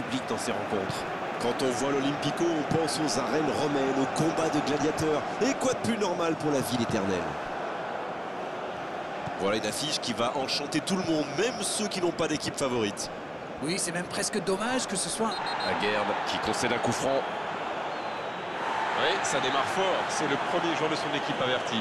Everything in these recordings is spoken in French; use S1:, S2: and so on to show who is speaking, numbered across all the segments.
S1: public dans ces rencontres.
S2: Quand on voit l'Olympico, on pense aux arènes romaines, aux combats de gladiateurs. Et quoi de plus normal pour la ville éternelle? Voilà une affiche qui va enchanter tout le monde, même ceux qui n'ont pas d'équipe favorite.
S3: Oui, c'est même presque dommage que ce soit...
S2: Aguerd qui concède un coup franc.
S4: Oui, ça démarre fort. C'est le premier joueur de son équipe averti.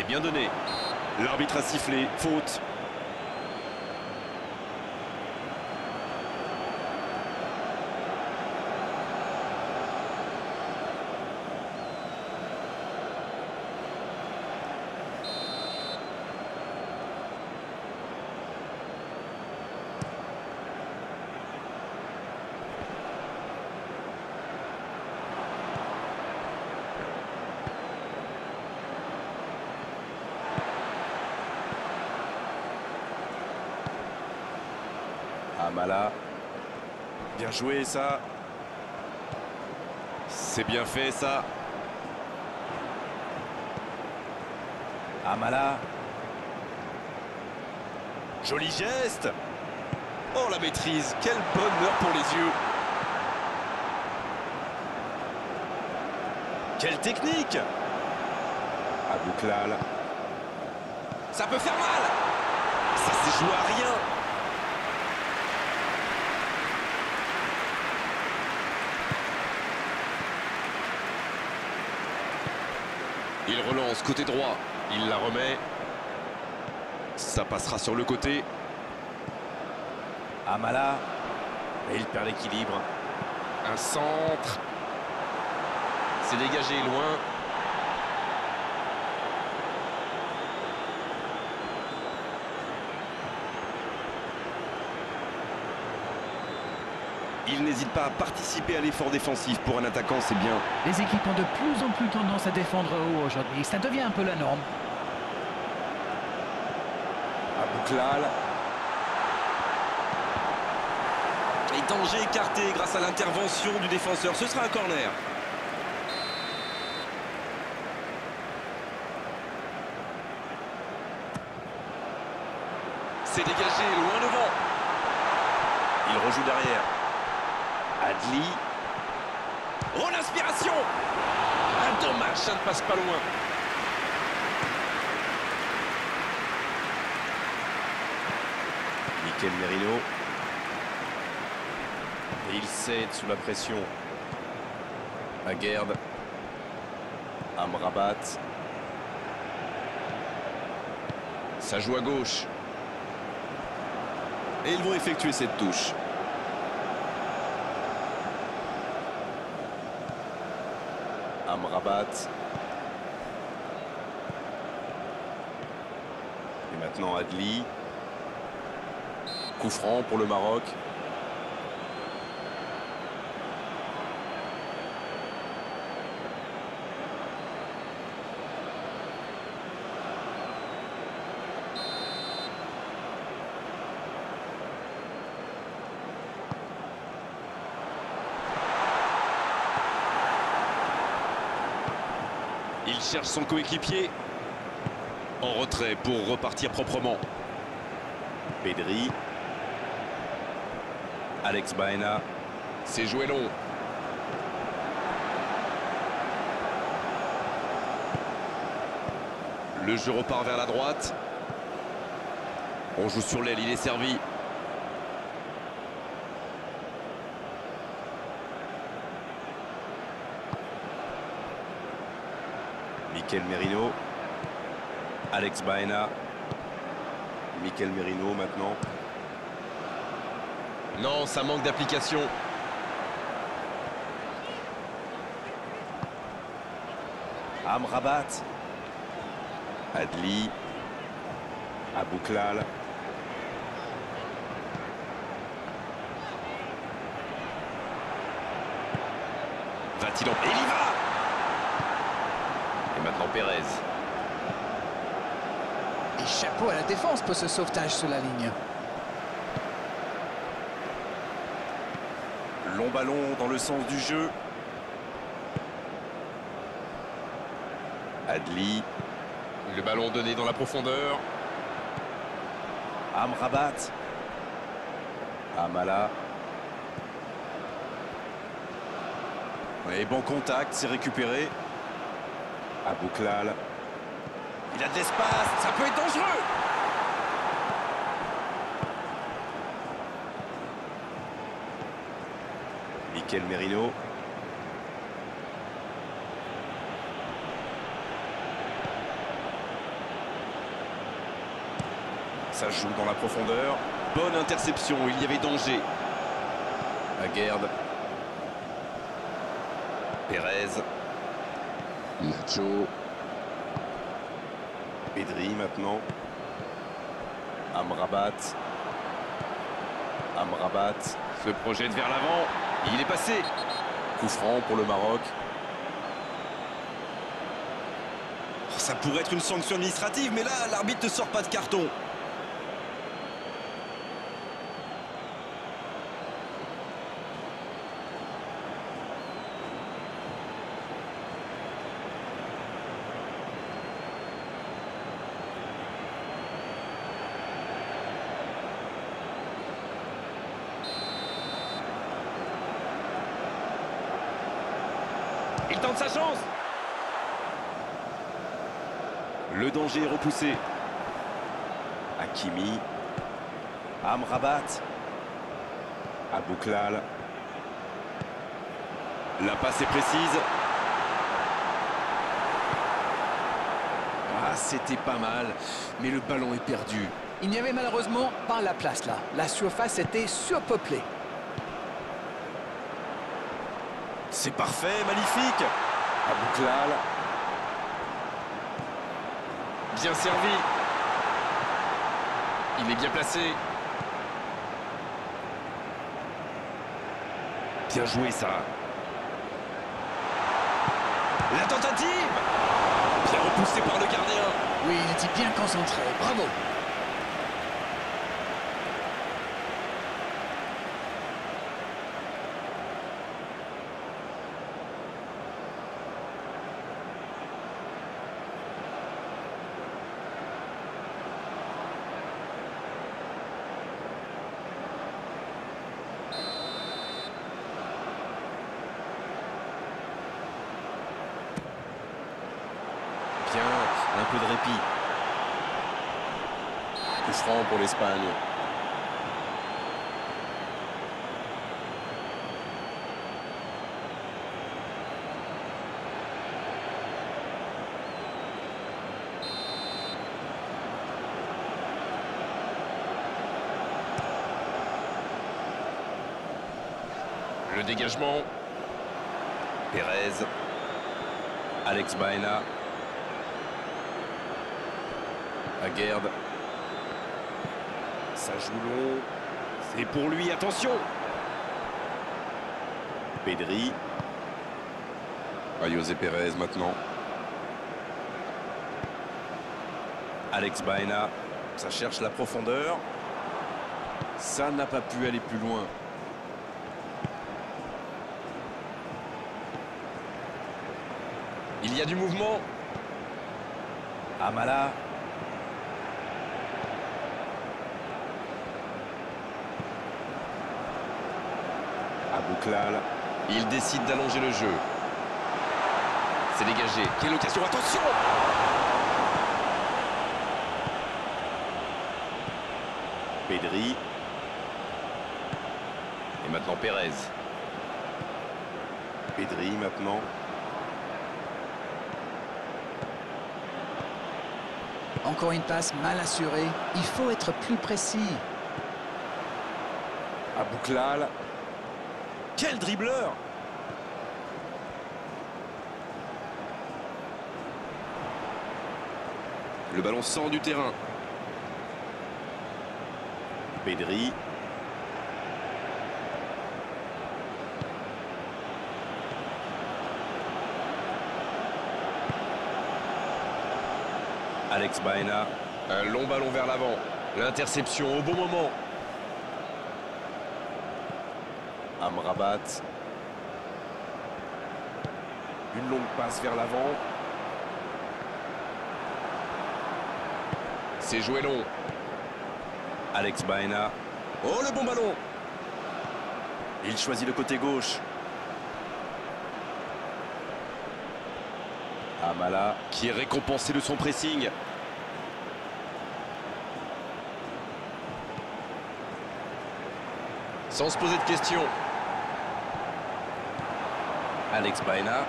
S2: C'est bien donné. L'arbitre a sifflé, faute. Bien joué ça. C'est bien fait ça. Amala. Joli geste. Oh la maîtrise, quel bonheur pour les yeux. Quelle technique Abouklal. Ça peut faire mal Ça s'est joué à rien Il relance côté droit. Il la remet. Ça passera sur le côté. Amala. Et il perd l'équilibre. Un centre. C'est dégagé loin. Il n'hésite pas à participer à l'effort défensif. Pour un attaquant, c'est bien.
S3: Les équipes ont de plus en plus tendance à défendre haut aujourd'hui. Ça devient un peu la norme.
S2: Abouklal. Et danger écarté grâce à l'intervention du défenseur. Ce sera un corner. C'est dégagé, loin devant. Il rejoue derrière. Adli. Oh Un dommage, ça ne passe pas loin. Mikel Merino. Et il cède sous la pression. Aguerd. Amrabat. Ça joue à gauche. Et ils vont effectuer cette touche. Et maintenant Adli. Coup franc pour le Maroc. Il cherche son coéquipier. En retrait pour repartir proprement. Pedri. Alex Baena. C'est joué long. Le jeu repart vers la droite. On joue sur l'aile, il est servi. Mikel Merino. Alex Baena. Mikel Merino maintenant. Non, ça manque d'application. Amrabat. Adli. Abouklal. Va-t-il en... Il y va Pérez.
S3: Et chapeau à la défense pour ce sauvetage sur la ligne.
S2: Long ballon dans le sens du jeu. Adli.
S4: Le ballon donné dans la profondeur.
S2: Amrabat. Amala. Et bon contact, c'est récupéré. Abouklal. Il a de l'espace, ça peut être dangereux Mikel Merino. Ça joue dans la profondeur. Bonne interception, il y avait danger. Aguerd. Pérez. Nacho. Pedri maintenant. Amrabat. Amrabat se projette vers l'avant. Il est passé. Coup franc pour le Maroc. Oh, Ça pourrait être une sanction administrative, mais là, l'arbitre ne sort pas de carton. Il tente sa chance. Est repoussé. Hakimi. Amrabat. Abouklal. La passe est précise. Ah, c'était pas mal, mais le ballon est perdu.
S3: Il n'y avait malheureusement pas la place là. La surface était surpeuplée.
S2: C'est parfait, magnifique. Abouklal.
S4: Bien servi. Il est bien placé.
S2: Bien joué, ça. La tentative Bien repoussé par le gardien.
S3: Oui, il était bien concentré. Bravo.
S2: Bien, un peu de répit.
S4: Coup franc pour l'Espagne. Le dégagement.
S2: Pérez. Alex Baena. Aguerd. Ça joue long. C'est pour lui, attention Pedri.
S4: À José Pérez maintenant.
S2: Alex Baena. Ça cherche la profondeur. Ça n'a pas pu aller plus loin.
S4: Il y a du mouvement.
S2: Amala. Abouklal.
S4: Il décide d'allonger le jeu. C'est dégagé. Quelle occasion Attention
S2: Pedri.
S4: Et maintenant Pérez.
S2: Pedri maintenant.
S3: Encore une passe mal assurée. Il faut être plus précis.
S2: Abouklal. Quel dribbleur Le ballon sort du terrain. Pedri. Alex Baena.
S4: Un long ballon vers l'avant. L'interception au bon moment.
S2: Amrabat. Une longue passe vers l'avant.
S4: C'est joué long.
S2: Alex Baena. Oh, le bon ballon Il choisit le côté gauche. Amala.
S4: Qui est récompensé de son pressing. Sans se poser de questions.
S2: Alex Baena.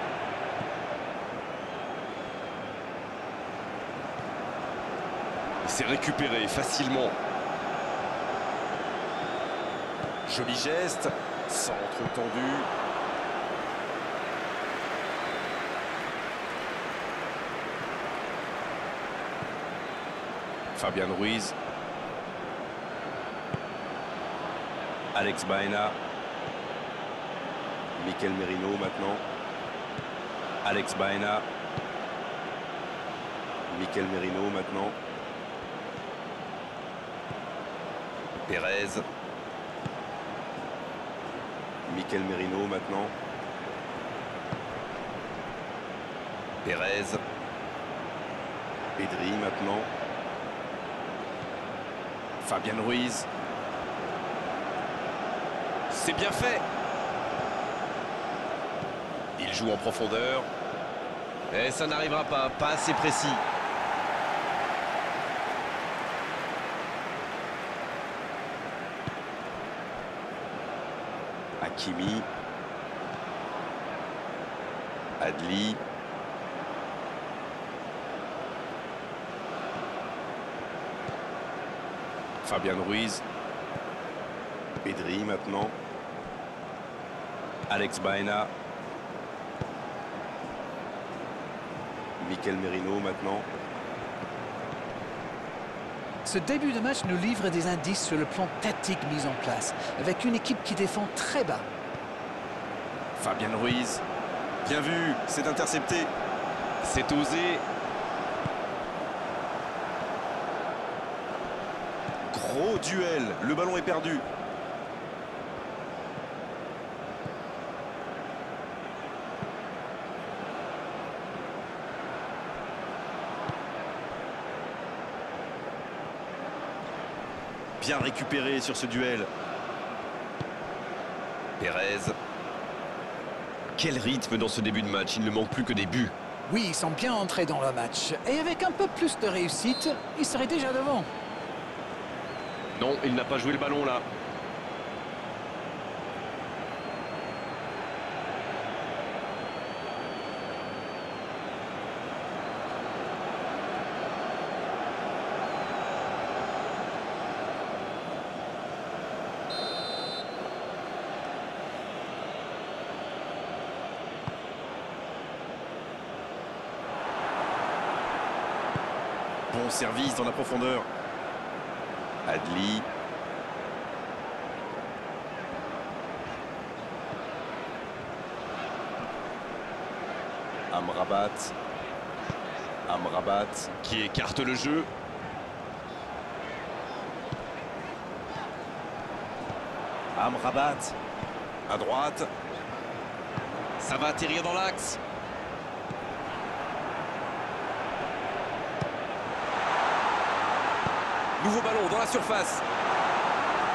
S4: Il s'est récupéré facilement.
S2: Joli geste. Centre tendu. Fabian Ruiz. Alex Baena. Mikel Merino maintenant. Alex Baena. Mikel Merino maintenant. Pérez. Mikel Merino maintenant. Pérez. Pedri maintenant. Fabian Ruiz.
S4: C'est bien fait. Il joue en profondeur. Et ça n'arrivera pas, pas assez précis.
S2: Hakimi. Adli. Fabian Ruiz. Pedri maintenant. Alex Baena. Mikel Merino maintenant.
S3: Ce début de match nous livre des indices sur le plan tactique mis en place, avec une équipe qui défend très bas.
S2: Fabian Ruiz. Bien vu, c'est intercepté.
S4: C'est osé.
S2: Gros duel, le ballon est perdu. Bien récupéré sur ce duel.
S4: Pérez. Quel rythme dans ce début de match. Il ne manque plus que des buts.
S3: Oui, ils sont bien entrés dans le match. Et avec un peu plus de réussite, ils seraient déjà devant.
S4: Non, il n'a pas joué le ballon là.
S2: Service dans la profondeur. Adli. Amrabat. Amrabat.
S4: Qui écarte le jeu.
S2: Amrabat. À droite.
S4: Ça va atterrir dans l'axe. Nouveau ballon dans la surface.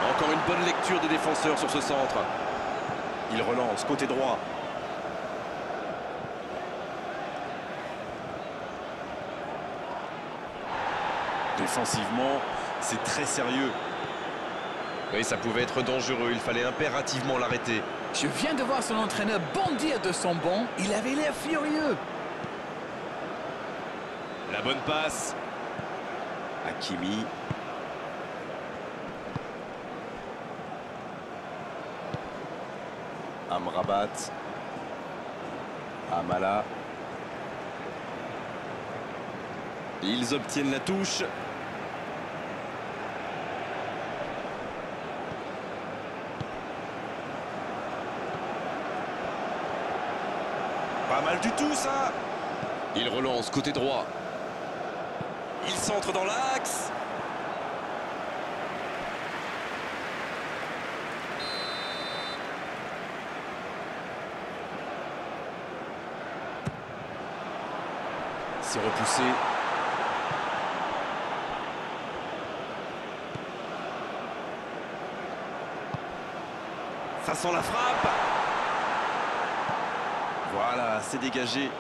S4: Encore une bonne lecture des défenseurs sur ce centre.
S2: Il relance côté droit. Défensivement, c'est très sérieux.
S4: Oui, ça pouvait être dangereux. Il fallait impérativement l'arrêter.
S3: Je viens de voir son entraîneur bondir de son banc. Il avait l'air furieux.
S4: La bonne passe.
S2: Hakimi. Amala.
S4: Ils obtiennent la touche.
S2: Pas mal du tout ça
S4: Il relance côté droit.
S2: Il centre dans l'axe. C'est repoussé. Ça sent la frappe. Voilà, c'est dégagé.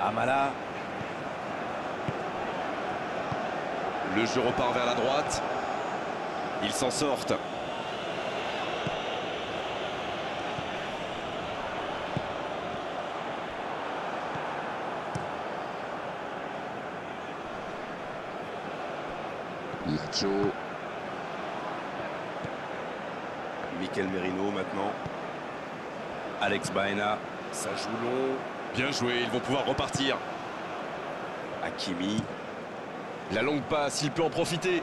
S2: Amala. Le jeu repart vers la droite. Ils s'en sortent.
S1: Nacho.
S2: Mikel Merino maintenant. Alex Baena. Ça joue long. Bien joué, ils vont pouvoir repartir. Hakimi. La longue passe, il peut en profiter.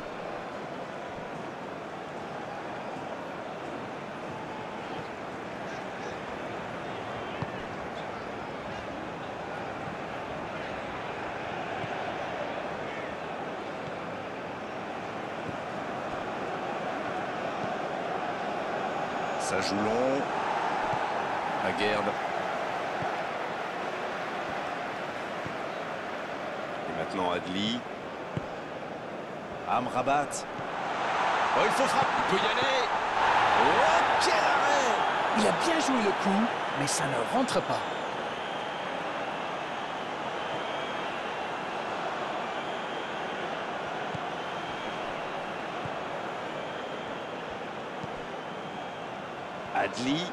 S2: Ça joue long. Aguerd. Et maintenant Adli. Amrabat. Oh, il faut frapper. Il peut y aller. Oh, quel arrêt
S3: Il a bien joué le coup, mais ça ne rentre pas.
S2: Adli.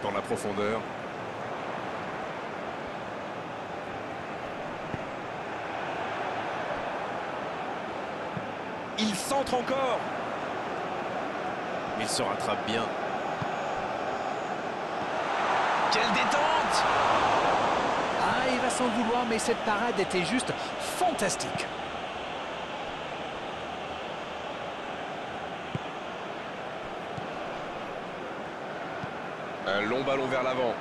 S2: Dans la profondeur. Il centre encore. Il se rattrape bien. Quelle détente
S3: Ah, il va s'en vouloir, mais cette parade était juste fantastique.
S2: Un long ballon vers l'avant.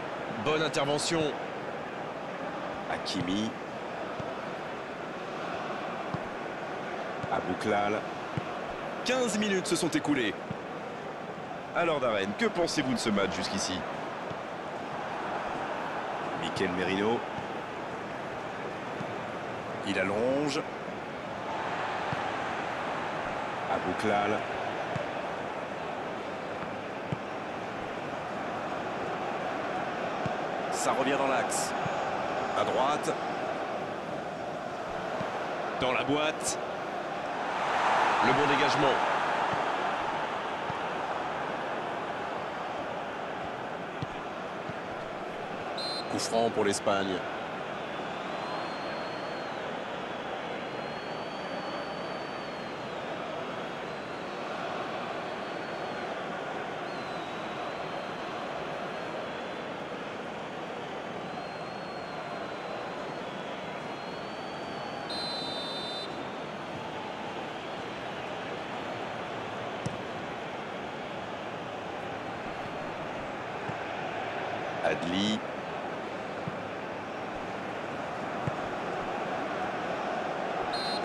S2: Bonne intervention. Hakimi. Abouklal. 15 minutes se sont écoulées. Alors Darren, que pensez-vous de ce match jusqu'ici? Mikel Merino. Il allonge. Abouklal. Ça revient dans l'axe. À droite. Dans la boîte. Le bon dégagement. Coup franc pour l'Espagne. Adli.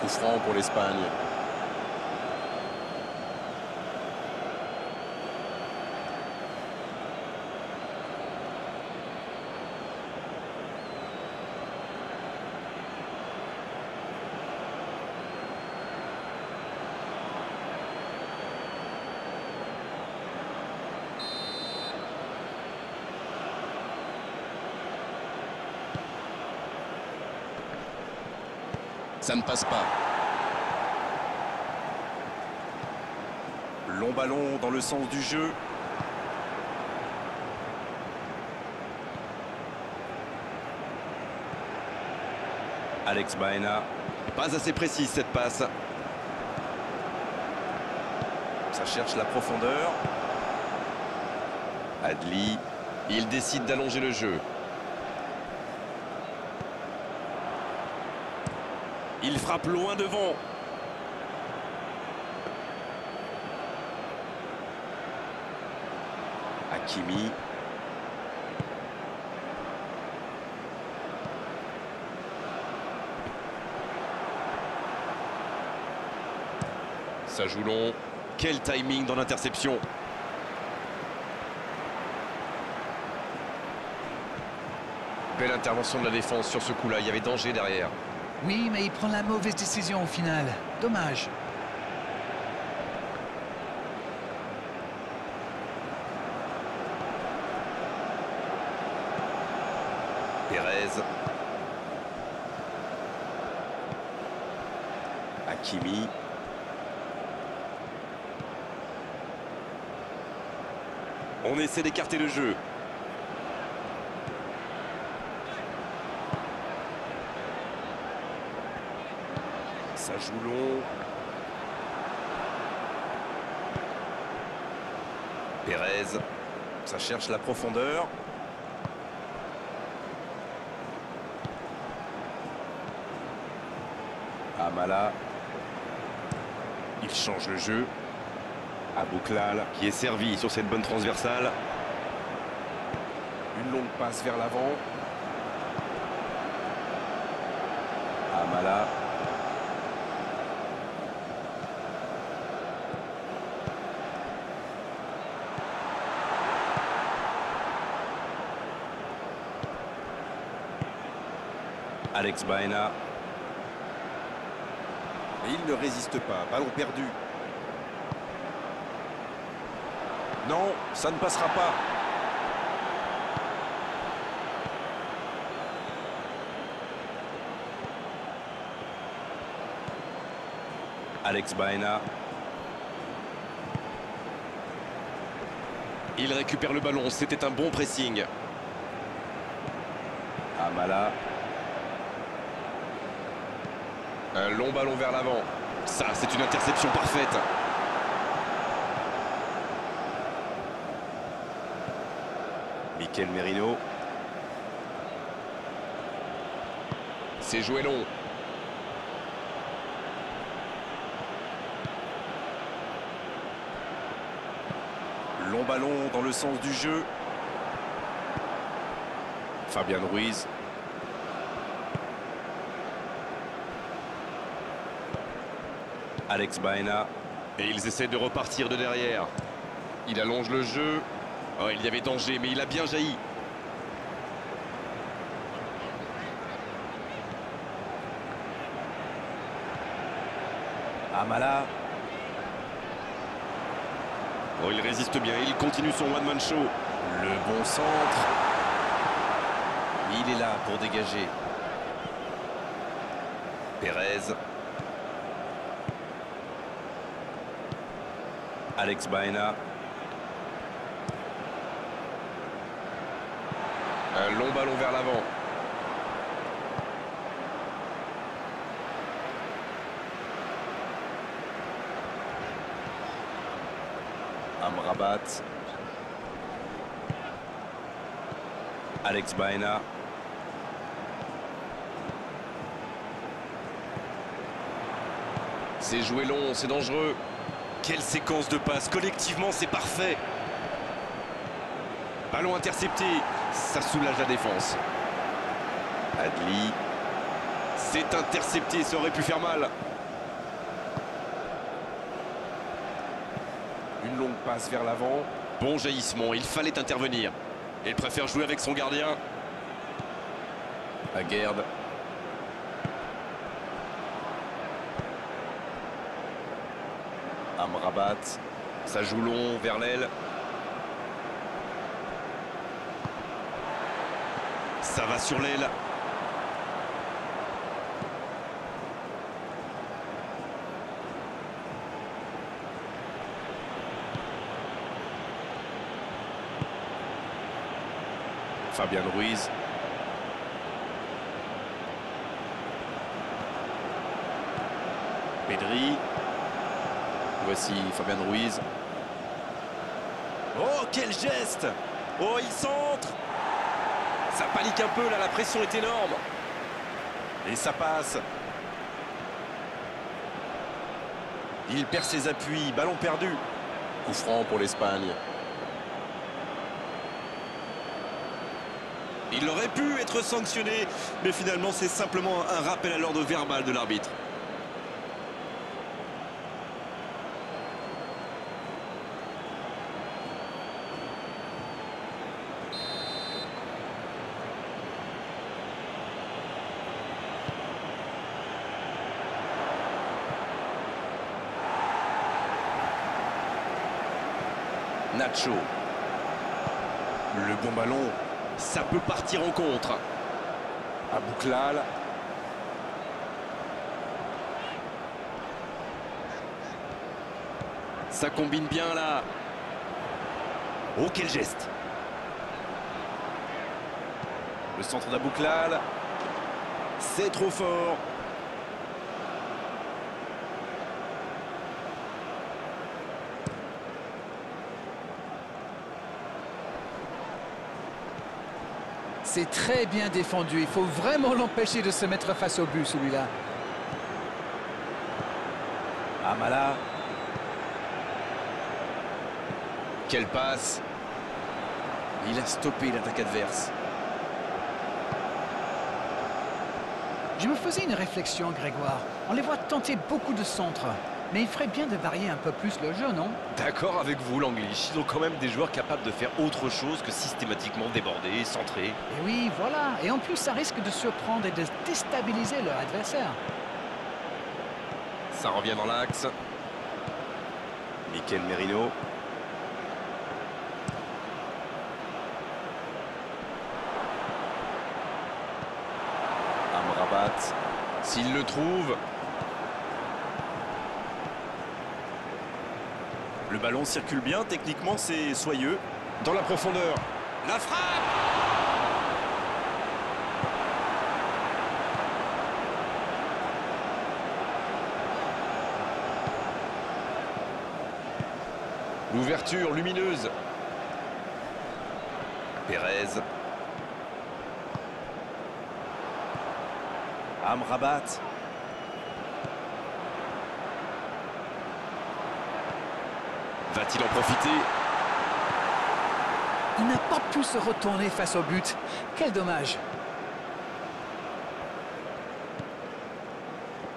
S2: Coup franc pour l'Espagne. Passe pas. Long ballon dans le sens du jeu. Alex Baena. Pas assez précise cette passe. Ça cherche la profondeur. Adli. Il décide d'allonger le jeu. Il frappe loin devant. Hakimi. Ça joue long. Quel timing dans l'interception. Belle intervention de la défense sur ce coup-là. Il y avait danger derrière.
S3: Oui, mais il prend la mauvaise décision au final. Dommage.
S2: Pérez. Hakimi. On essaie d'écarter le jeu. Long. Pérez. Ça cherche la profondeur. Amala. Il change le jeu. Abouklal qui est servi sur cette bonne transversale. Une longue passe vers l'avant. Amala. Alex Baena. Et il ne résiste pas. Ballon perdu. Non, ça ne passera pas. Alex Baena. Il récupère le ballon, c'était un bon pressing. Amala. Un long ballon vers l'avant. Ça, c'est une interception parfaite. Mikel Merino. C'est joué long. Long ballon dans le sens du jeu. Fabian Ruiz. Alex Baena. Et ils essaient de repartir de derrière. Il allonge le jeu. Oh, il y avait danger, mais il a bien jailli. Amala. Oh, il résiste bien, il continue son one-man show. Le bon centre. Il est là pour dégager. Pérez. Alex Baena. Un long ballon vers l'avant. Amrabat. Alex Baena. C'est joué long, c'est dangereux. Quelle séquence de passes. Collectivement, c'est parfait. Ballon intercepté. Ça soulage la défense. Adli. C'est intercepté. Ça aurait pu faire mal. Une longue passe vers l'avant. Bon jaillissement. Il fallait intervenir. Il préfère jouer avec son gardien. Aguerd. Amrabat. Ça joue long vers l'aile. Ça va sur l'aile. Fabian Ruiz. Pedri. Voici Fabian Ruiz. Oh, quel geste Oh, il centre Ça panique un peu, là, la pression est énorme. Et ça passe. Il perd ses appuis, ballon perdu. Coup franc pour l'Espagne. Il aurait pu être sanctionné, mais finalement c'est simplement un rappel à l'ordre verbal de l'arbitre. Nacho. Le bon ballon, ça peut partir en contre. À Bouclal. Ça combine bien là. Oh, quel geste Le centre d'Abouklal. C'est trop fort.
S3: C'est très bien défendu. Il faut vraiment l'empêcher de se mettre face au but, celui-là.
S2: Amala. Quelle passe Il a stoppé l'attaque adverse.
S3: Je me faisais une réflexion, Grégoire. On les voit tenter beaucoup de centres. Mais il ferait bien de varier un peu plus le jeu, non?
S2: D'accord avec vous, Langlish. Ils ont quand même des joueurs capables de faire autre chose que systématiquement déborder, centrer.
S3: Et oui, voilà. Et en plus, ça risque de surprendre et de déstabiliser leur adversaire.
S2: Ça revient dans l'axe. Mikel Merino. Amrabat. S'il le trouve. Le ballon circule bien, techniquement c'est soyeux. Dans la profondeur. La frappe L'ouverture lumineuse. Pérez. Amrabat. Va-t-il en profiter
S3: Il n'a pas pu se retourner face au but. Quel dommage.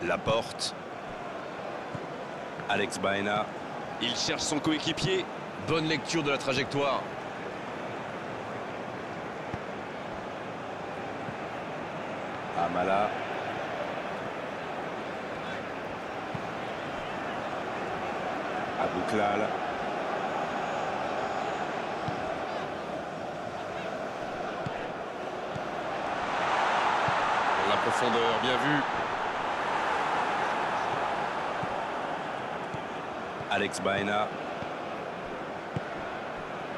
S2: La porte. Alex Baena. Il cherche son coéquipier. Bonne lecture de la trajectoire. Amala. Abouklal. Bien vu. Alex Baena.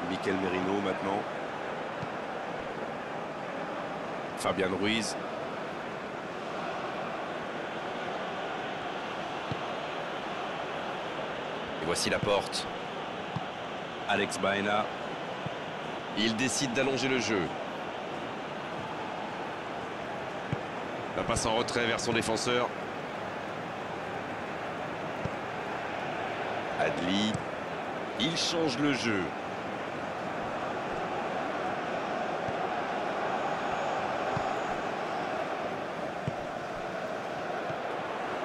S2: Mikel Merino maintenant. Fabian Ruiz. Et voici la porte. Alex Baena. Il décide d'allonger le jeu. La passe en retrait vers son défenseur. Adli. Il change le jeu.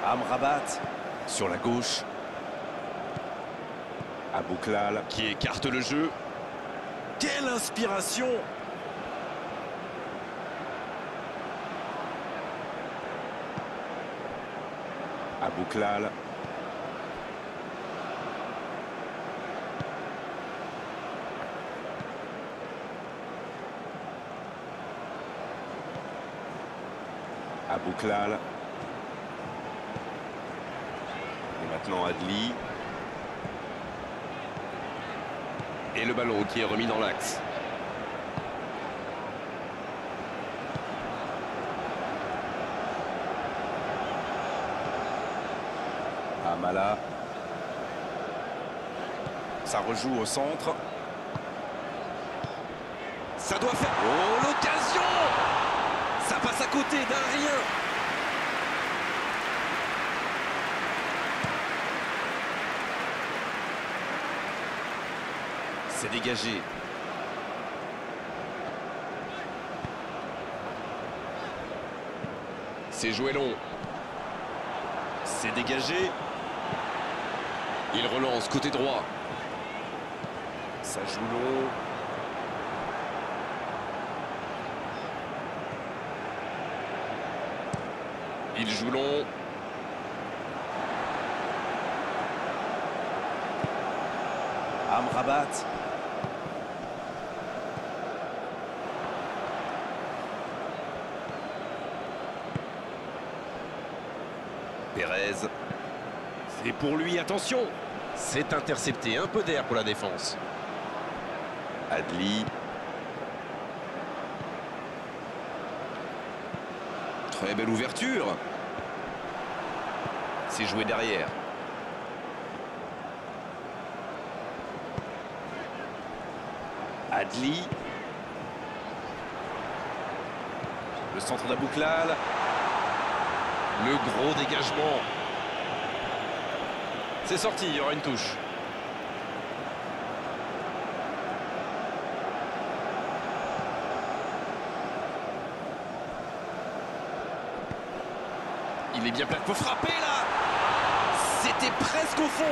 S2: Amrabat sur la gauche. Abouklal qui écarte le jeu. Quelle inspiration Abouklal. Abouklal. Et maintenant Adli. Et le ballon qui est remis dans l'axe. Ça rejoue au centre. Ça doit faire... Oh, l'occasion Ça passe à côté d'un rien C'est dégagé. C'est joué long. C'est dégagé. Il relance côté droit. Ça joue long. Il joue long.
S5: Amrabat.
S2: Pérez. C'est pour lui, attention C'est intercepté, un peu d'air pour la défense. Adli. Très belle ouverture. C'est joué derrière. Adli. Le centre d'Abouklal. Le gros dégagement. C'est sorti, il y aura une touche. Il est bien plaqué. Faut frapper là C'était presque au fond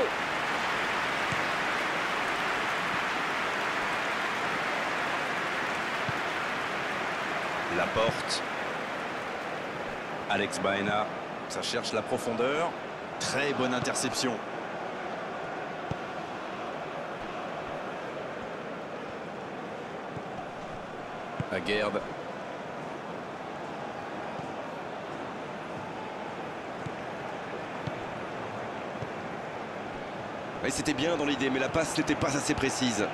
S2: La porte. Alex Baena. Ça cherche la profondeur.
S5: Très bonne interception.
S2: Aguerd.
S5: Et c'était bien dans l'idée, mais la passe n'était pas assez précise.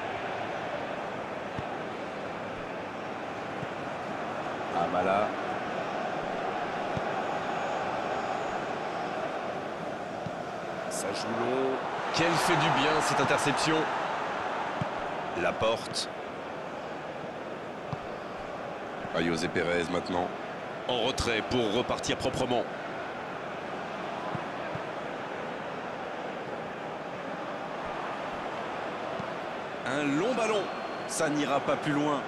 S2: Amala. Ça joue long. Quelle fait du bien cette interception. La porte. Ah, José Pérez maintenant. En retrait pour repartir proprement.
S5: Un long ballon. Ça n'ira pas plus loin.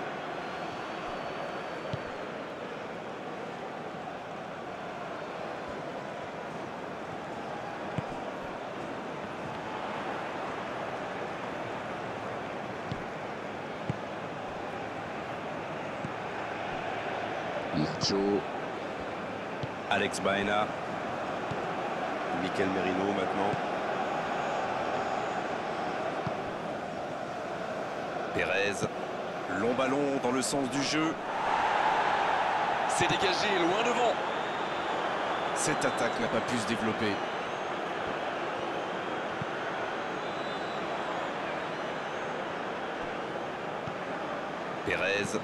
S2: Alex Baena. Mikel Merino maintenant. Pérez.
S5: Long ballon dans le sens du jeu.
S2: C'est dégagé, loin devant.
S5: Cette attaque n'a pas pu se développer.
S2: Pérez.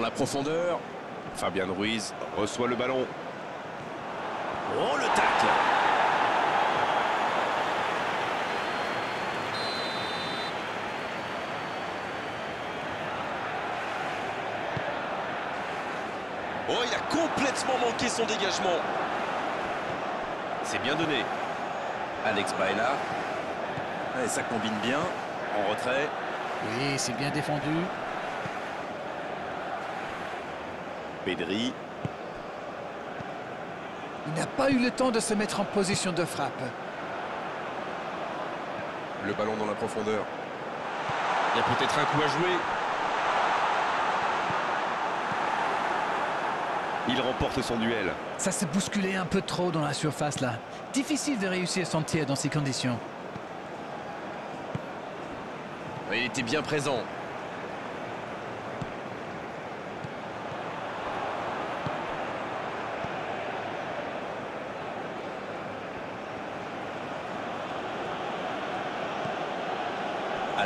S2: Dans la profondeur, Fabien Ruiz reçoit le ballon.
S5: Oh, le tacle
S2: Oh, il a complètement manqué son dégagement. C'est bien donné. Alex Baena.
S5: Et ça combine bien. En retrait.
S3: Oui, c'est bien défendu.
S2: Pedri.
S3: Il n'a pas eu le temps de se mettre en position de frappe.
S2: Le ballon dans la profondeur. Il y a peut-être un coup à jouer. Il remporte son duel.
S3: Ça s'est bousculé un peu trop dans la surface là. Difficile de réussir son tir dans ces conditions.
S2: Il était bien présent.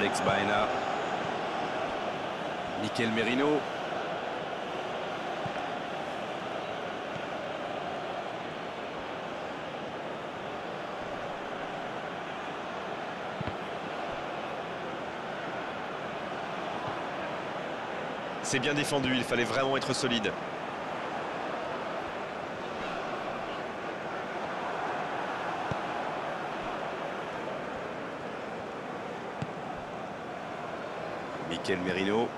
S2: Alex Baena. Mikel Merino. C'est bien défendu, il fallait vraiment être solide. Mikel Merino.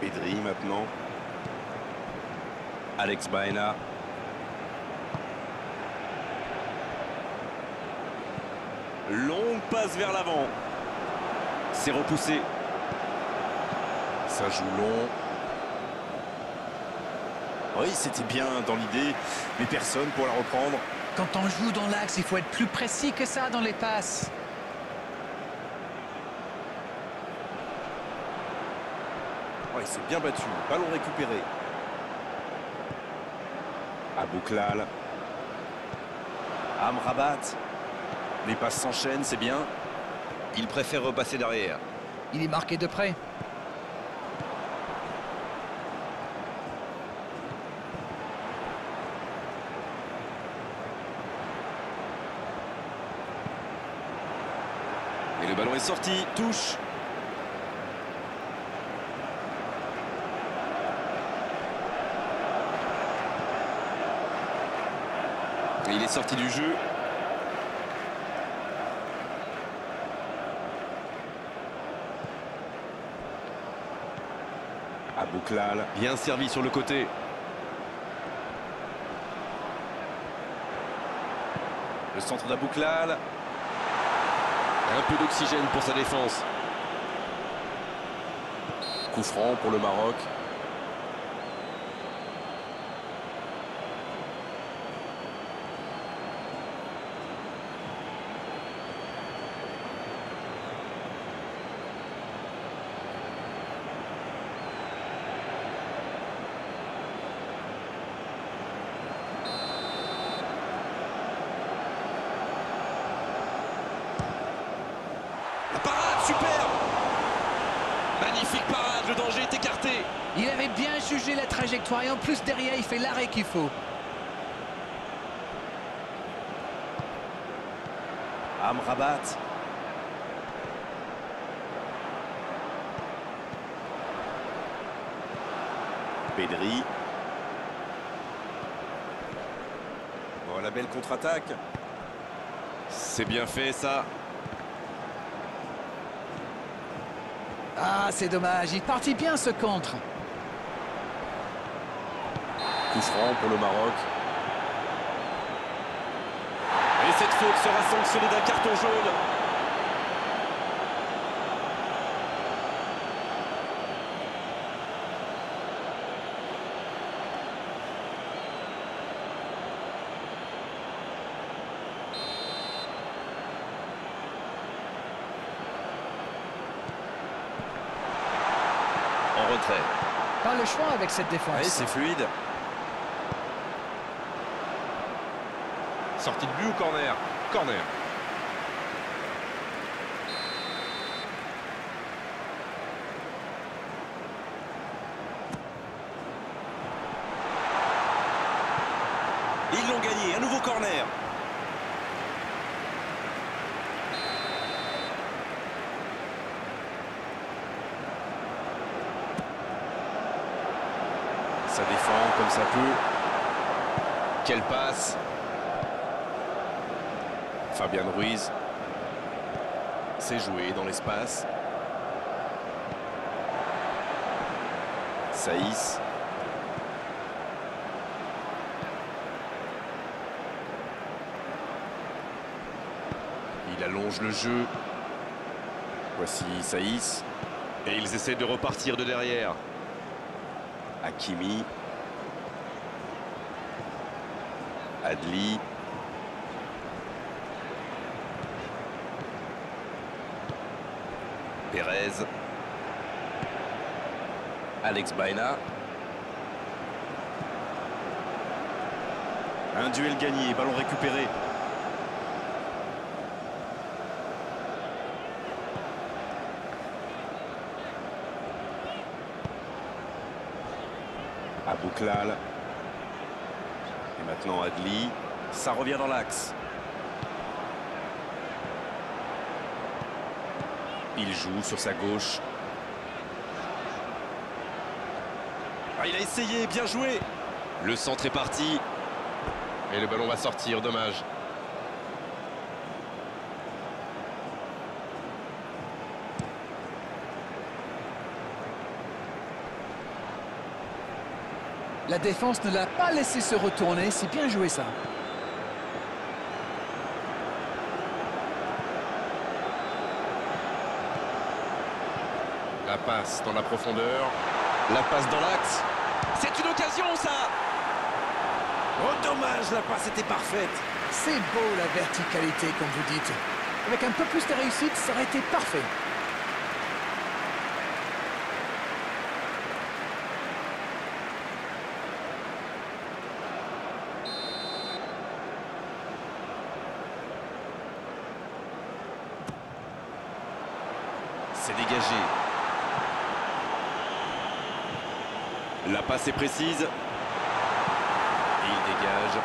S2: Pedri maintenant. Alex Baena. Longue passe vers l'avant. C'est repoussé. Ça joue long. Oui, c'était bien dans l'idée, mais personne pour la reprendre.
S3: Quand on joue dans l'axe, il faut être plus précis que ça dans les passes.
S2: S'est bien battu. Ballon récupéré. Abouklal. Amrabat. Les passes s'enchaînent, c'est bien. Il préfère repasser derrière.
S3: Il est marqué de près.
S2: Et le ballon est sorti. Touche. Il est sorti du jeu. Abouklal, bien servi sur le côté. Le centre d'Abouklal. Un peu d'oxygène pour sa défense. Coup franc pour le Maroc. La parade, superbe Magnifique parade, le danger est écarté.
S3: Il avait bien jugé la trajectoire et en plus derrière, il fait l'arrêt qu'il faut.
S2: Amrabat. Pedri. Oh, la belle contre-attaque. C'est bien fait, ça.
S3: Ah, c'est dommage, il partit bien ce contre.
S2: Coup franc pour le Maroc. Et cette faute sera sanctionnée d'un carton jaune. En retrait.
S3: Pas le choix avec cette défense.
S2: Oui, c'est fluide.
S6: Sortie de but ou corner Corner.
S2: Ils l'ont gagné, un nouveau corner. Ça défend comme ça peut. Quelle passe. Fabien Ruiz. C'est joué dans l'espace. Saïs. Il allonge le jeu. Voici Saïs.
S6: Et ils essaient de repartir de derrière.
S2: Hakimi. Adli. Alex Baena. Un duel gagné, ballon récupéré. Abouklal. Et maintenant Adli. Ça revient dans l'axe. Il joue sur sa gauche. Ah, il a essayé, bien joué. Le centre est parti.
S6: Et le ballon va sortir, dommage.
S3: La défense ne l'a pas laissé se retourner, c'est bien joué ça.
S2: La passe dans la profondeur. La passe dans l'axe. C'est une occasion, ça
S7: Oh, dommage, la passe était parfaite.
S3: C'est beau la verticalité, comme vous dites. Avec un peu plus de réussite, ça aurait été parfait.
S2: C'est dégagé. Est précise. Il dégage.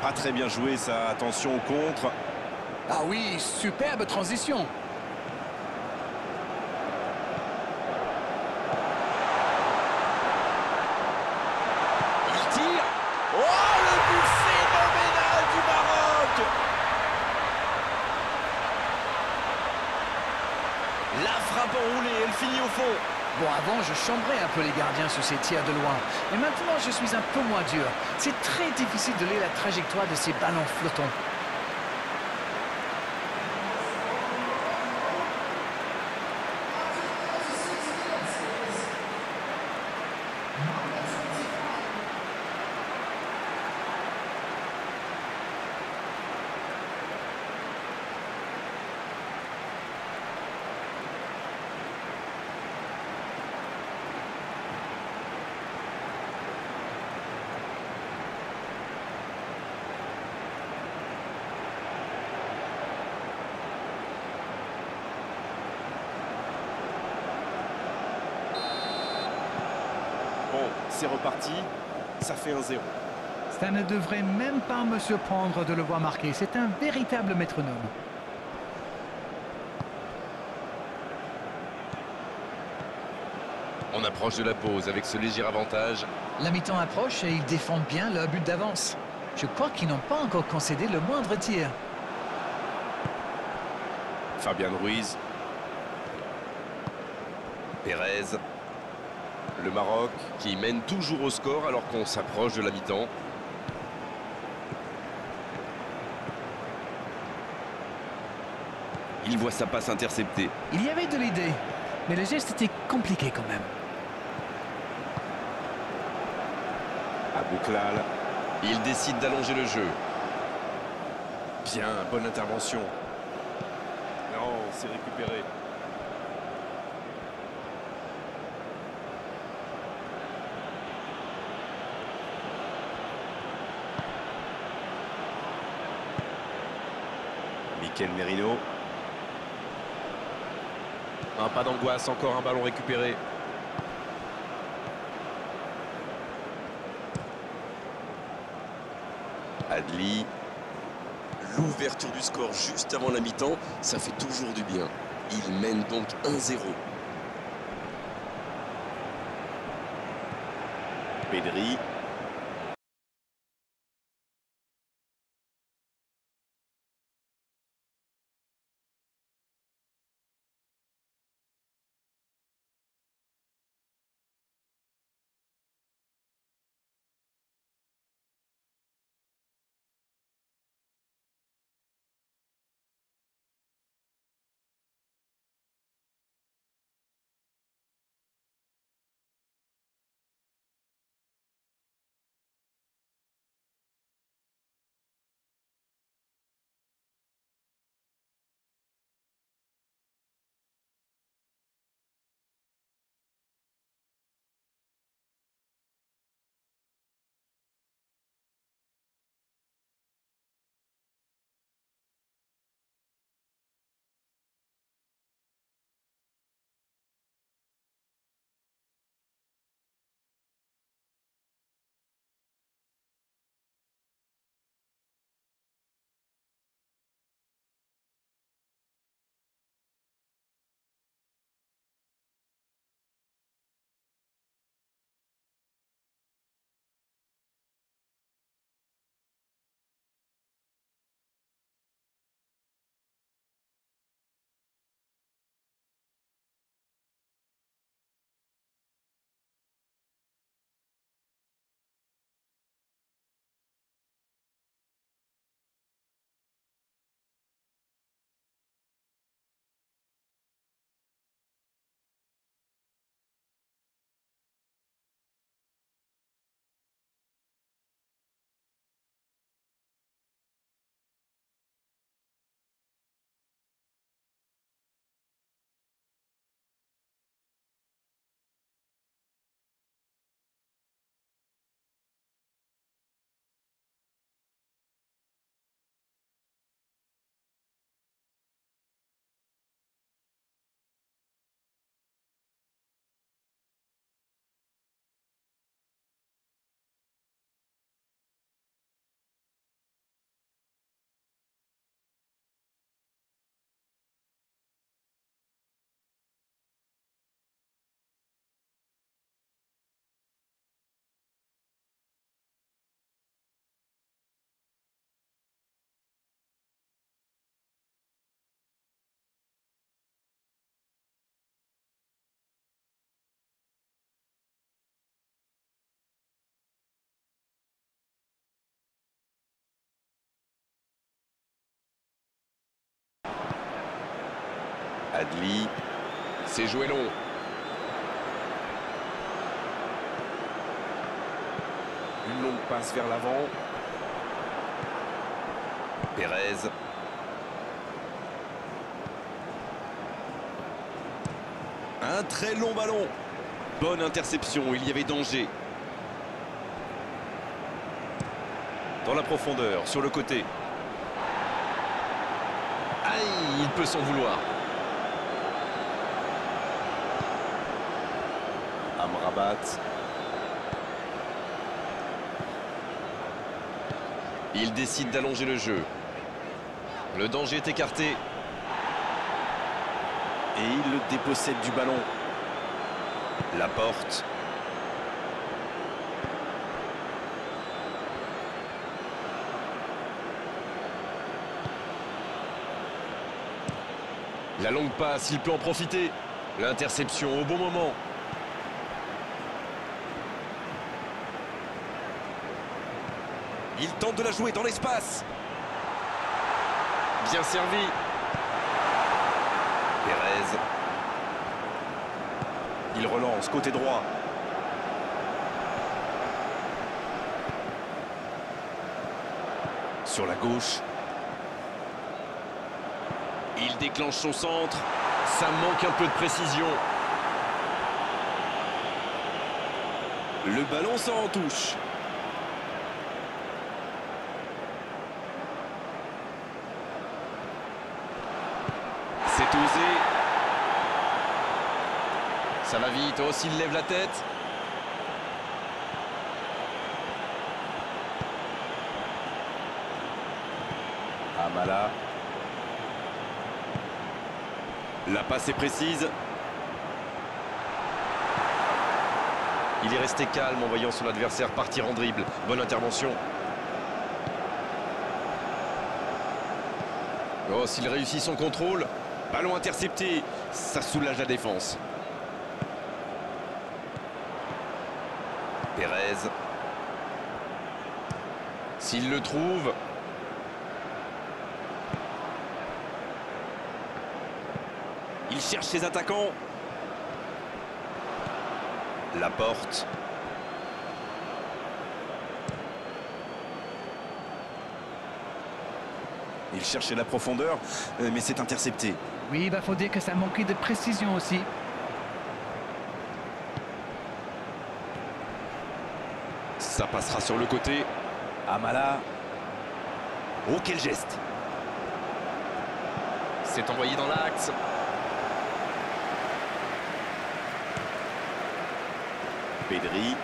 S2: Pas très bien joué ça. Attention au contre.
S3: Ah oui, superbe transition.
S7: Il tire. Oh, le but phénoménal du Maroc La frappe enroulée, elle finit au fond.
S3: Bon, chambrais un peu les gardiens sur ces tirs de loin. Mais maintenant, je suis un peu moins dur. C'est très difficile de lire la trajectoire de ces ballons flottants.
S2: Bon, c'est reparti. Ça fait un 0.
S3: Ça ne devrait même pas me surprendre de le voir marquer. C'est un véritable métronome.
S2: On approche de la pause avec ce léger avantage.
S3: La mi-temps approche et ils défendent bien leur but d'avance. Je crois qu'ils n'ont pas encore concédé le moindre tir.
S2: Fabian Ruiz. Pérez. Le Maroc qui mène toujours au score alors qu'on s'approche de la mi-temps. Il voit sa passe interceptée.
S3: Il y avait de l'idée, mais le geste était compliqué quand même.
S2: Abouklal. Il décide d'allonger le jeu.
S7: Bien, bonne intervention.
S2: Non, c'est récupéré. Mikel Merino. Un pas d'angoisse, encore un ballon récupéré. Adli. L'ouverture du score juste avant la mi-temps, ça fait toujours du bien. Il mène donc 1-0. Pedri. C'est joué long.
S4: Une longue passe vers l'avant. Pérez. Un très long ballon. Bonne interception, il y avait danger. Dans la profondeur, sur le côté.
S2: Aïe, il peut s'en vouloir.
S4: Amrabat.
S2: Il décide d'allonger le jeu. Le danger est écarté.
S4: Et il le dépossède du ballon. La porte.
S2: La longue passe, il peut en profiter. L'interception au bon moment.
S4: Il tente de la jouer dans l'espace.
S2: Bien servi.
S4: Pérez. Il relance côté droit. Sur la gauche.
S2: Il déclenche son centre. Ça manque un peu de précision.
S4: Le ballon sort en touche.
S2: C'est osé. Ça va vite. Oh, s'il lève la tête.
S4: Amala. La passe est précise.
S2: Il est resté calme en voyant son adversaire partir en dribble. Bonne intervention. Oh, s'il réussit son contrôle.
S4: Ballon intercepté. Ça soulage la défense. Pérez.
S2: S'il le trouve.
S4: Il cherche ses attaquants. La porte. Il cherchait la profondeur, euh, mais c'est intercepté.
S3: Oui, il bah, faut dire que ça manquait de précision aussi.
S2: Ça passera sur le côté.
S4: Amala. Oh, quel geste
S2: C'est envoyé dans l'axe.
S4: Pedri.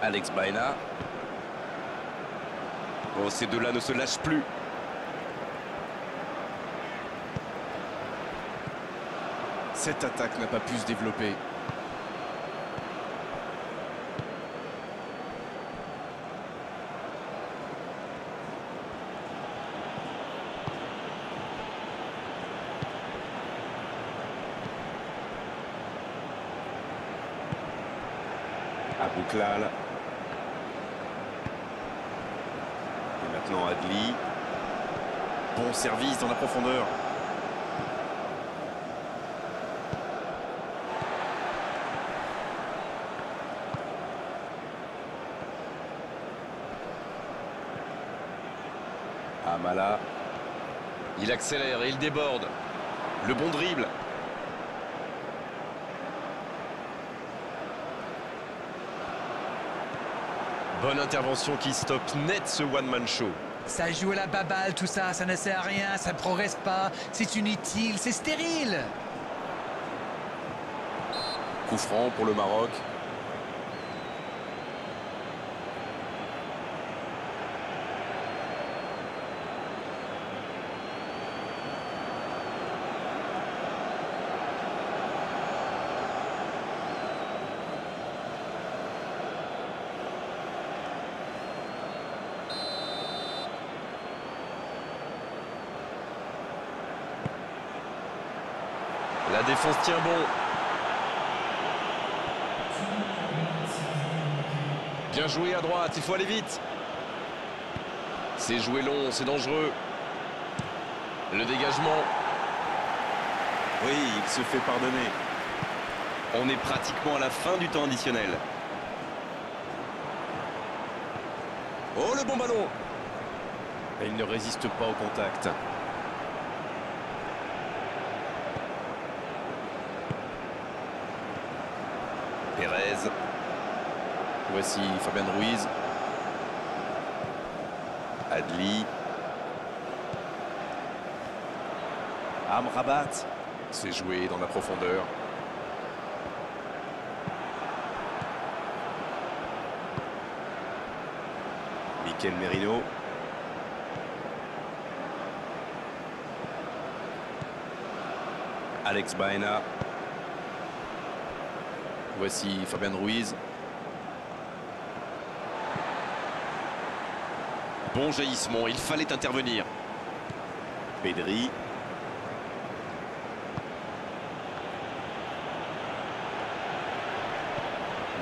S4: Alex Baena. Oh, ces deux-là ne se lâchent plus. Cette attaque n'a pas pu se développer. Abouklal. Et maintenant Adli. Bon service dans la profondeur. Amala.
S2: Il accélère et il déborde. Le bon dribble. Bonne intervention qui stoppe net ce one-man show.
S3: Ça joue à la baballe, tout ça, ça ne sert à rien, ça progresse pas, c'est inutile, c'est stérile.
S4: Coup franc pour le Maroc.
S2: La défense tient bon. Bien joué à droite, il faut aller vite. C'est joué long, c'est dangereux. Le dégagement.
S4: Oui, il se fait pardonner. On est pratiquement à la fin du temps additionnel.
S2: Oh, le bon ballon
S4: Et il ne résiste pas au contact. Pérez. Voici Fabien Ruiz. Adli. Amrabat.
S2: C'est joué dans la profondeur.
S4: Mikel Merino. Alex Baena. Voici Fabien Ruiz.
S2: Bon jaillissement, il fallait intervenir.
S4: Pedri.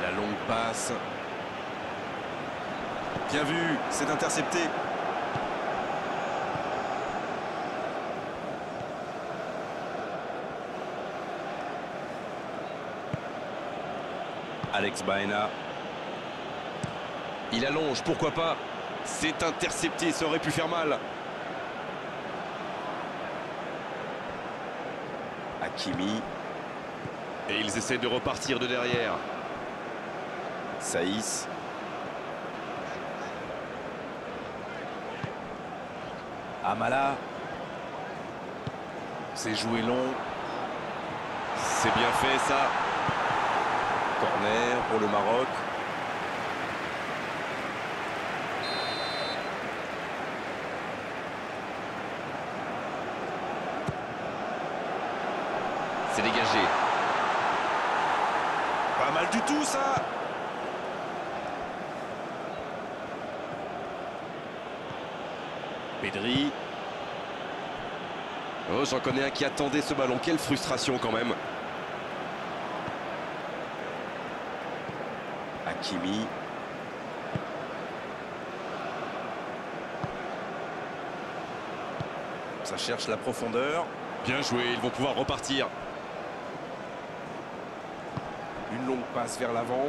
S4: La longue passe. Bien vu, c'est intercepté. Alex Baena.
S2: Il allonge, pourquoi pas
S4: C'est intercepté, ça aurait pu faire mal. Hakimi.
S2: Et ils essaient de repartir de derrière.
S4: Saïs. Amala. C'est joué long.
S2: C'est bien fait ça.
S4: Corner pour le Maroc. Pas mal du tout ça Pedri.
S2: Oh, j'en connais un qui attendait ce ballon. Quelle frustration quand même.
S4: Hakimi. Ça cherche la profondeur.
S2: Bien joué, ils vont pouvoir repartir.
S4: Une longue passe vers l'avant.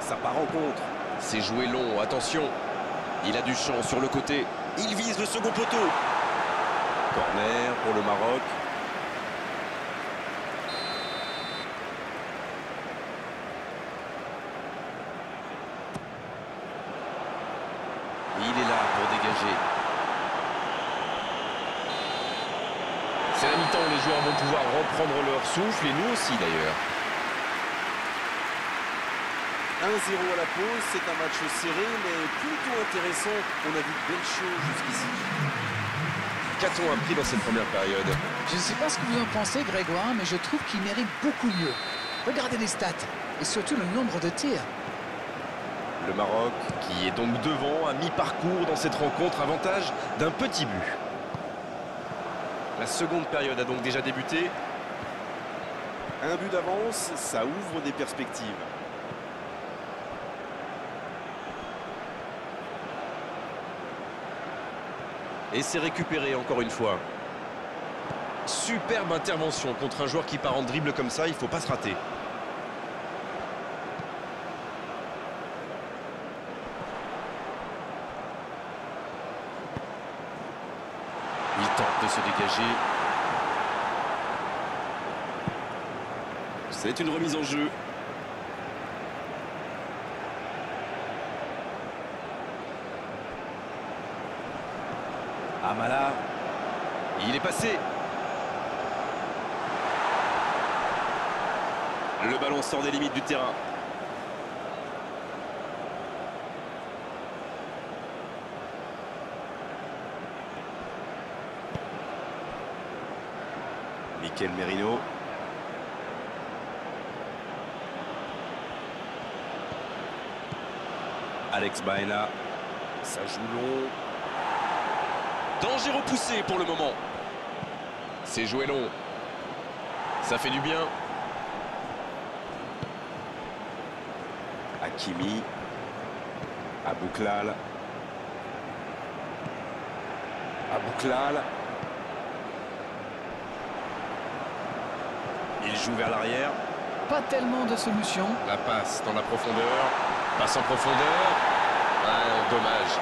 S4: Ça part en contre.
S2: C'est joué long, attention. Il a du champ sur le côté. Il vise le second poteau.
S4: Corner pour le Maroc.
S2: Il est là pour dégager. C'est la mi-temps où les joueurs vont pouvoir reprendre leur souffle et nous aussi d'ailleurs.
S4: 1-0 à la pause, c'est un match serré mais plutôt intéressant. On a vu de belles choses jusqu'ici.
S2: Qu'a-t-on appris dans cette première période
S3: Je ne sais pas ce que vous en pensez, Grégoire, mais je trouve qu'il mérite beaucoup mieux. Regardez les stats et surtout le nombre de tirs.
S4: Le Maroc
S2: Qui est donc devant à mi-parcours dans cette rencontre, avantage d'un petit but.
S4: La seconde période a donc déjà débuté. Un but d'avance, ça ouvre des perspectives.
S2: Et c'est récupéré encore une fois. Superbe intervention contre un joueur qui part en dribble comme ça, il faut pas se rater. Il tente de
S4: C'est une remise en jeu. Amala.
S2: Il est passé.
S4: Le ballon sort des limites du terrain. Merino. Alex Baena. Ça joue long.
S2: Danger repoussé pour le moment.
S8: C'est joué long. Ça fait du bien.
S2: Hakimi. Abouklal. Abouklal. Il joue vers l'arrière.
S3: Pas tellement de solutions.
S8: La passe dans la profondeur. Passe en profondeur. Ah, dommage.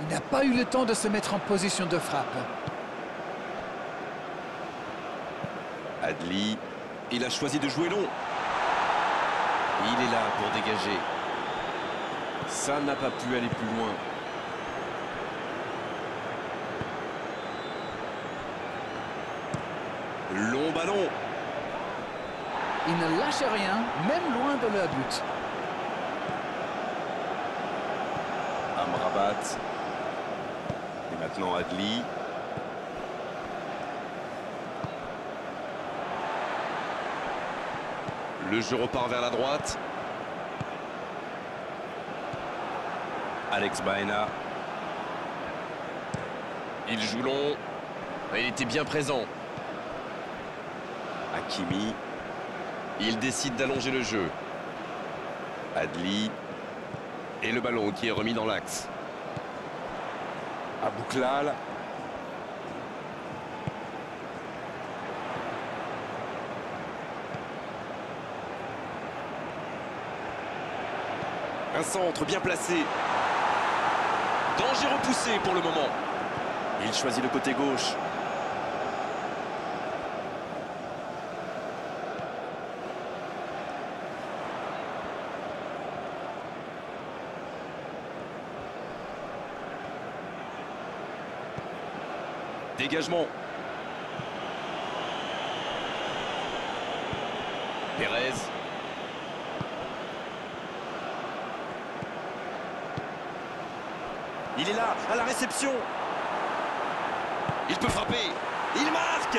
S3: Il n'a pas eu le temps de se mettre en position de frappe.
S2: Adli. Il a choisi de jouer long. Il est là pour dégager. Ça n'a pas pu aller plus loin. Long ballon.
S3: Il ne lâche rien, même loin de leur but.
S2: Amrabat. Et maintenant Adli.
S8: Le jeu repart vers la droite.
S2: Alex Baena.
S8: Il joue long. Il était bien présent.
S2: Hakimi.
S8: Il décide d'allonger le jeu.
S2: Adli.
S8: Et le ballon qui est remis dans l'axe.
S2: Abouklal.
S8: Un centre bien placé. Danger repoussé pour le moment.
S2: Il choisit le côté gauche.
S8: Dégagement. Pérez.
S2: Il est là, à la réception.
S8: Il peut frapper.
S2: Il marque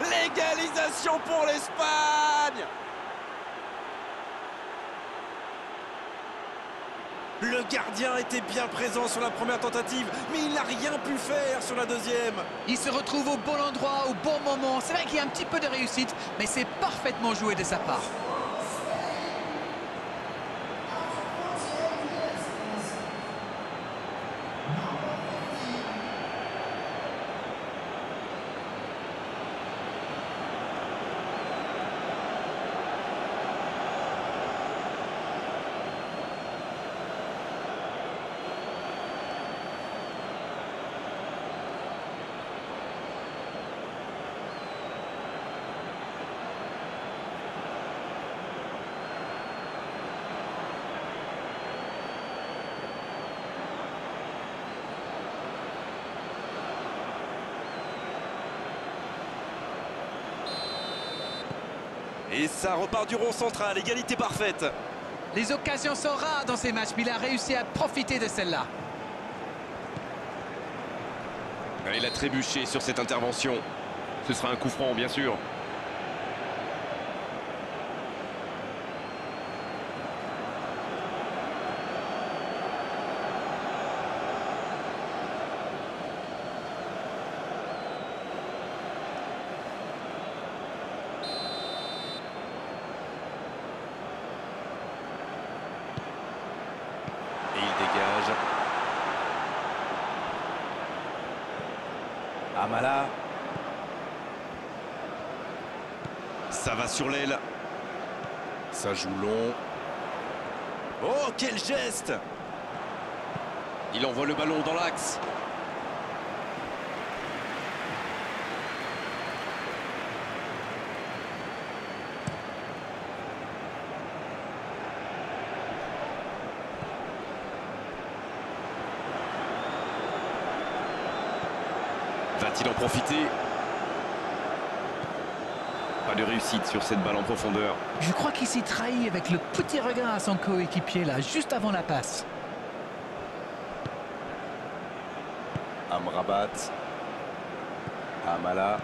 S2: L'égalisation pour l'Espagne Le gardien était bien présent sur la première tentative, mais il n'a rien pu faire sur la deuxième.
S3: Il se retrouve au bon endroit, au bon moment. C'est vrai qu'il y a un petit peu de réussite, mais c'est parfaitement joué de sa part.
S2: Ça repart du rond central, égalité parfaite.
S3: Les occasions sont rares dans ces matchs, mais il a réussi à profiter de celle-là.
S8: Il a trébuché sur cette intervention. Ce sera un coup franc, bien sûr.
S2: Et il dégage. Amala. Ça va sur l'aile. Ça joue long. Oh, quel geste
S8: Il envoie le ballon dans l'axe. Va-t-il en profiter Pas de réussite sur cette balle en profondeur.
S3: Je crois qu'il s'est trahi avec le petit regard à son coéquipier là, juste avant la passe.
S2: Amrabat. Amala.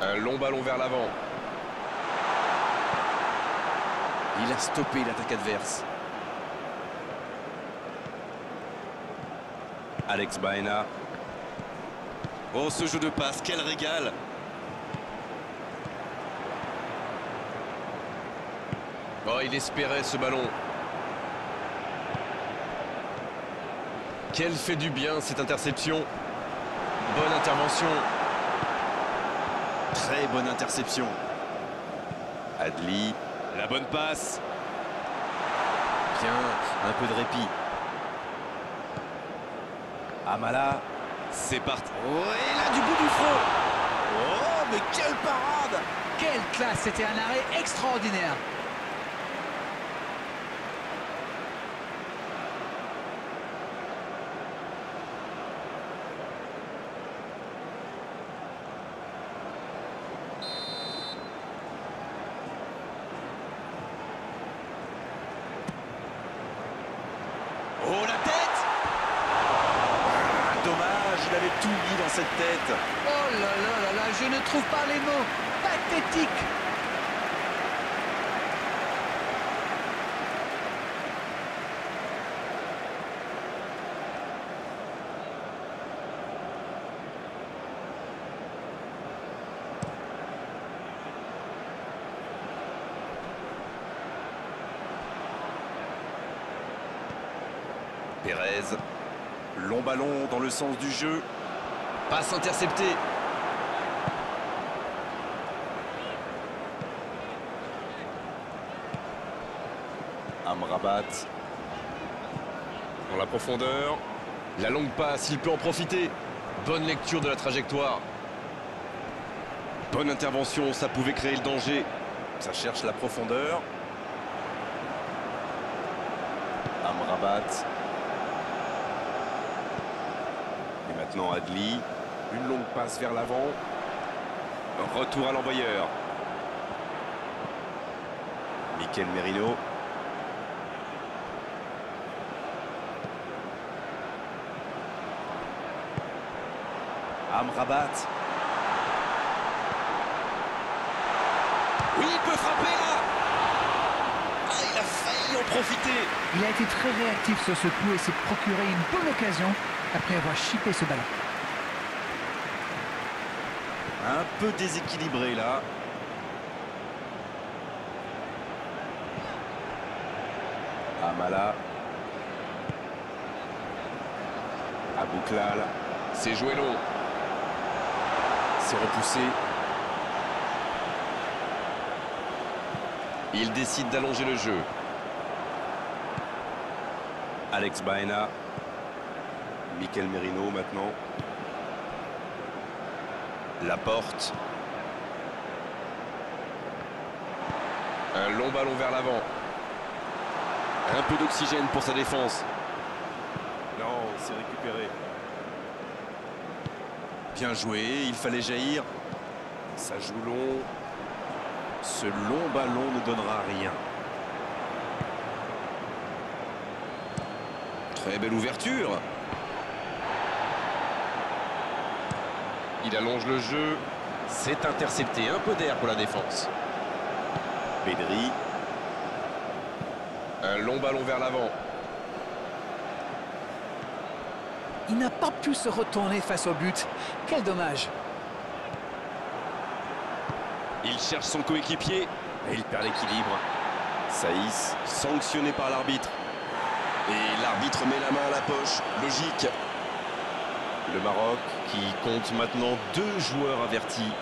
S9: Un long ballon vers l'avant.
S2: Il a stoppé l'attaque adverse. Alex Baena. Oh, ce jeu de passe, quel régal
S9: Oh, il espérait ce ballon. Quelle fait du bien cette interception. Bonne intervention.
S2: Très bonne interception. Adli. La bonne passe. Bien, un peu de répit. Amala. C'est parti. Oh, et là, du bout du front. Oh, mais quelle parade
S3: Quelle classe C'était un arrêt extraordinaire.
S2: Oh, la tête Ah, Dommage, il avait tout mis dans cette tête.
S3: Oh là là là là, je ne trouve pas les mots. Pathétique.
S2: Pérez. Long ballon dans le sens du jeu.
S9: Passe interceptée. Dans la profondeur. La longue passe, il peut en profiter. Bonne lecture de la trajectoire.
S2: Bonne intervention, ça pouvait créer le danger. Ça cherche la profondeur. Amrabat. Et maintenant Adli. Une longue passe vers l'avant. Retour à l'envoyeur. Mikel Merino. Amrabat. Oui, il peut frapper là Ah, il a failli en profiter
S3: Il a été très réactif sur ce coup et s'est procuré une bonne occasion après avoir chippé ce ballon.
S2: Un peu déséquilibré là. Amala. Abouklal.
S9: C'est joué long.
S2: C'est repoussé.
S9: Il décide d'allonger le jeu.
S2: Alex Baena. Mikel Merino maintenant. Laporte.
S9: Un long ballon vers l'avant. Un peu d'oxygène pour sa défense.
S2: Non, c'est récupéré. Bien joué, il fallait jaillir. Ça joue long. Ce long ballon ne donnera rien.
S9: Très belle ouverture. Il allonge le jeu. C'est intercepté. Un peu d'air pour la défense.
S2: Pedri.
S9: Un long ballon vers l'avant.
S3: Il n'a pas pu se retourner face au but. Quel dommage.
S9: Il cherche son coéquipier.
S2: Et il perd l'équilibre. Saïs, sanctionné par l'arbitre.
S9: Et l'arbitre met la main à la poche. Logique.
S2: Le Maroc.
S9: Qui compte maintenant deux joueurs avertis.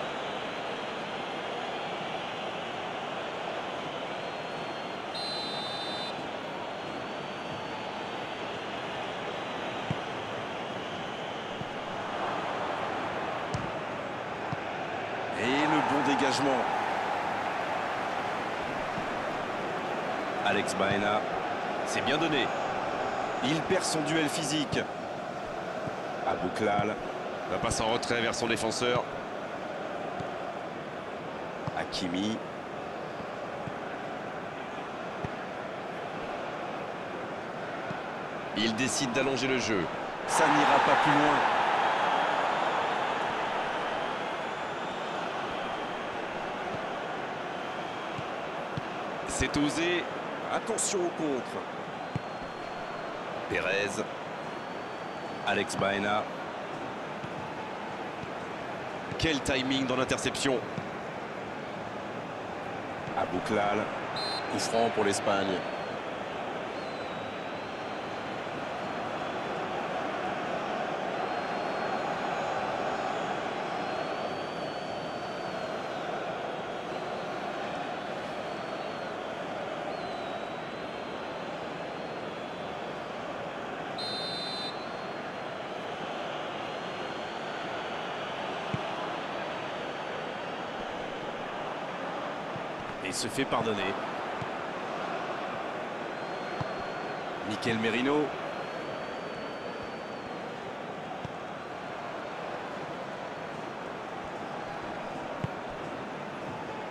S2: Et le Alex Baena. C'est bien donné. Il perd son duel physique. Abouklal.
S9: La passe en retrait vers son défenseur.
S2: Hakimi.
S9: Il décide d'allonger le jeu.
S2: Ça n'ira pas plus loin. C'est osé. Attention au contre. Pérez. Alex Baena. Quel timing dans l'interception. Abouklal. Coup franc pour l'Espagne. Se fait pardonner. Mikel Merino.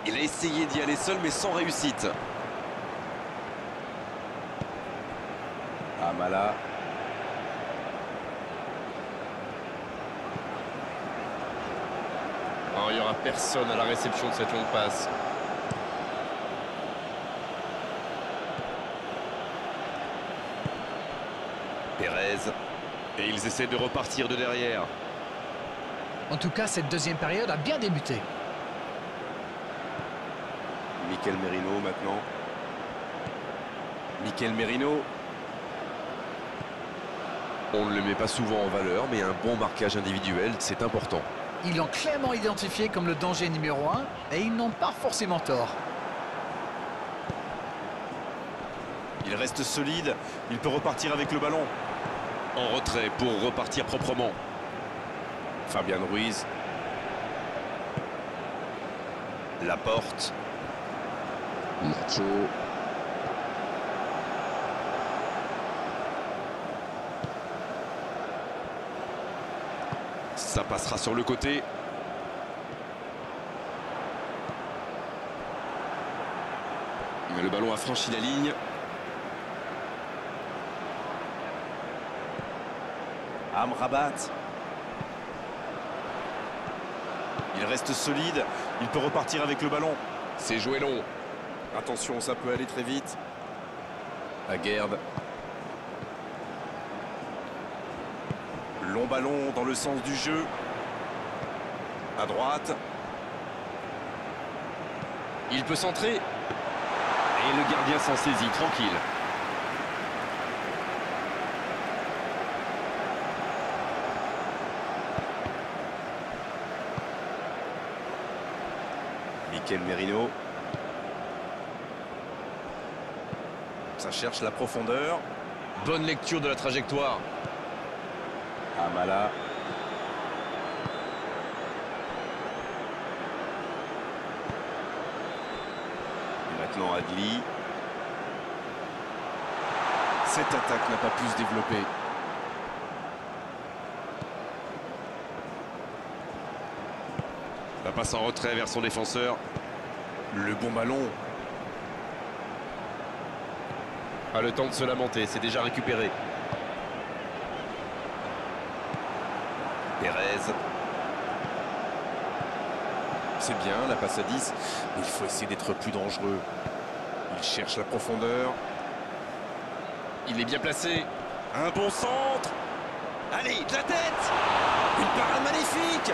S2: Il a essayé d'y aller seul mais sans réussite. Amala.
S10: Oh, il n'y aura personne à la réception de cette longue passe.
S2: Pérez. Et ils essaient de repartir de derrière.
S3: En tout cas, cette deuxième période a bien débuté.
S2: Mikel Merino maintenant. Mikel Merino. On ne le met pas souvent en valeur, mais un bon marquage individuel, c'est important.
S3: Ils l'ont clairement identifié comme le danger numéro un et ils n'ont pas forcément tort.
S2: Il reste solide, il peut repartir avec le ballon. En retrait pour repartir proprement. Fabien Ruiz. Laporte.
S11: Nacho.
S2: Ça passera sur le côté. Le ballon a franchi la ligne. Amrabat. Il reste solide. Il peut repartir avec le ballon. C'est joué long. Attention, ça peut aller très vite. Aguerd. Long ballon dans le sens du jeu. À droite.
S10: Il peut centrer. Et le gardien s'en saisit, tranquille.
S2: Mikel Merino. Ça cherche la profondeur.
S10: Bonne lecture de la trajectoire.
S2: Amala. Et maintenant Adli. Cette attaque n'a pas pu se développer.
S10: La passe en retrait vers son défenseur.
S2: Le bon ballon.
S10: Pas le temps de se lamenter, c'est déjà récupéré.
S2: Pérez. C'est bien, la passe à 10, mais il faut essayer d'être plus dangereux. Il cherche la profondeur.
S10: Il est bien placé.
S2: Un bon centre. Allez, de la tête Une parade magnifique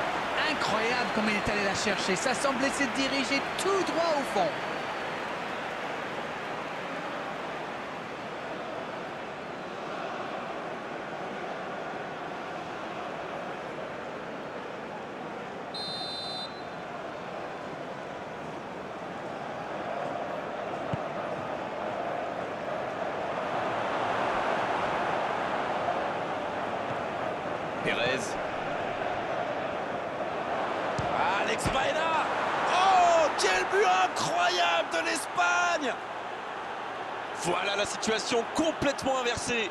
S3: Incroyable comme il est allé la chercher. Ça semblait se diriger tout droit au fond.
S2: Pérez. Alex Baena Oh, quel but incroyable de l'Espagne
S10: Voilà la situation complètement inversée.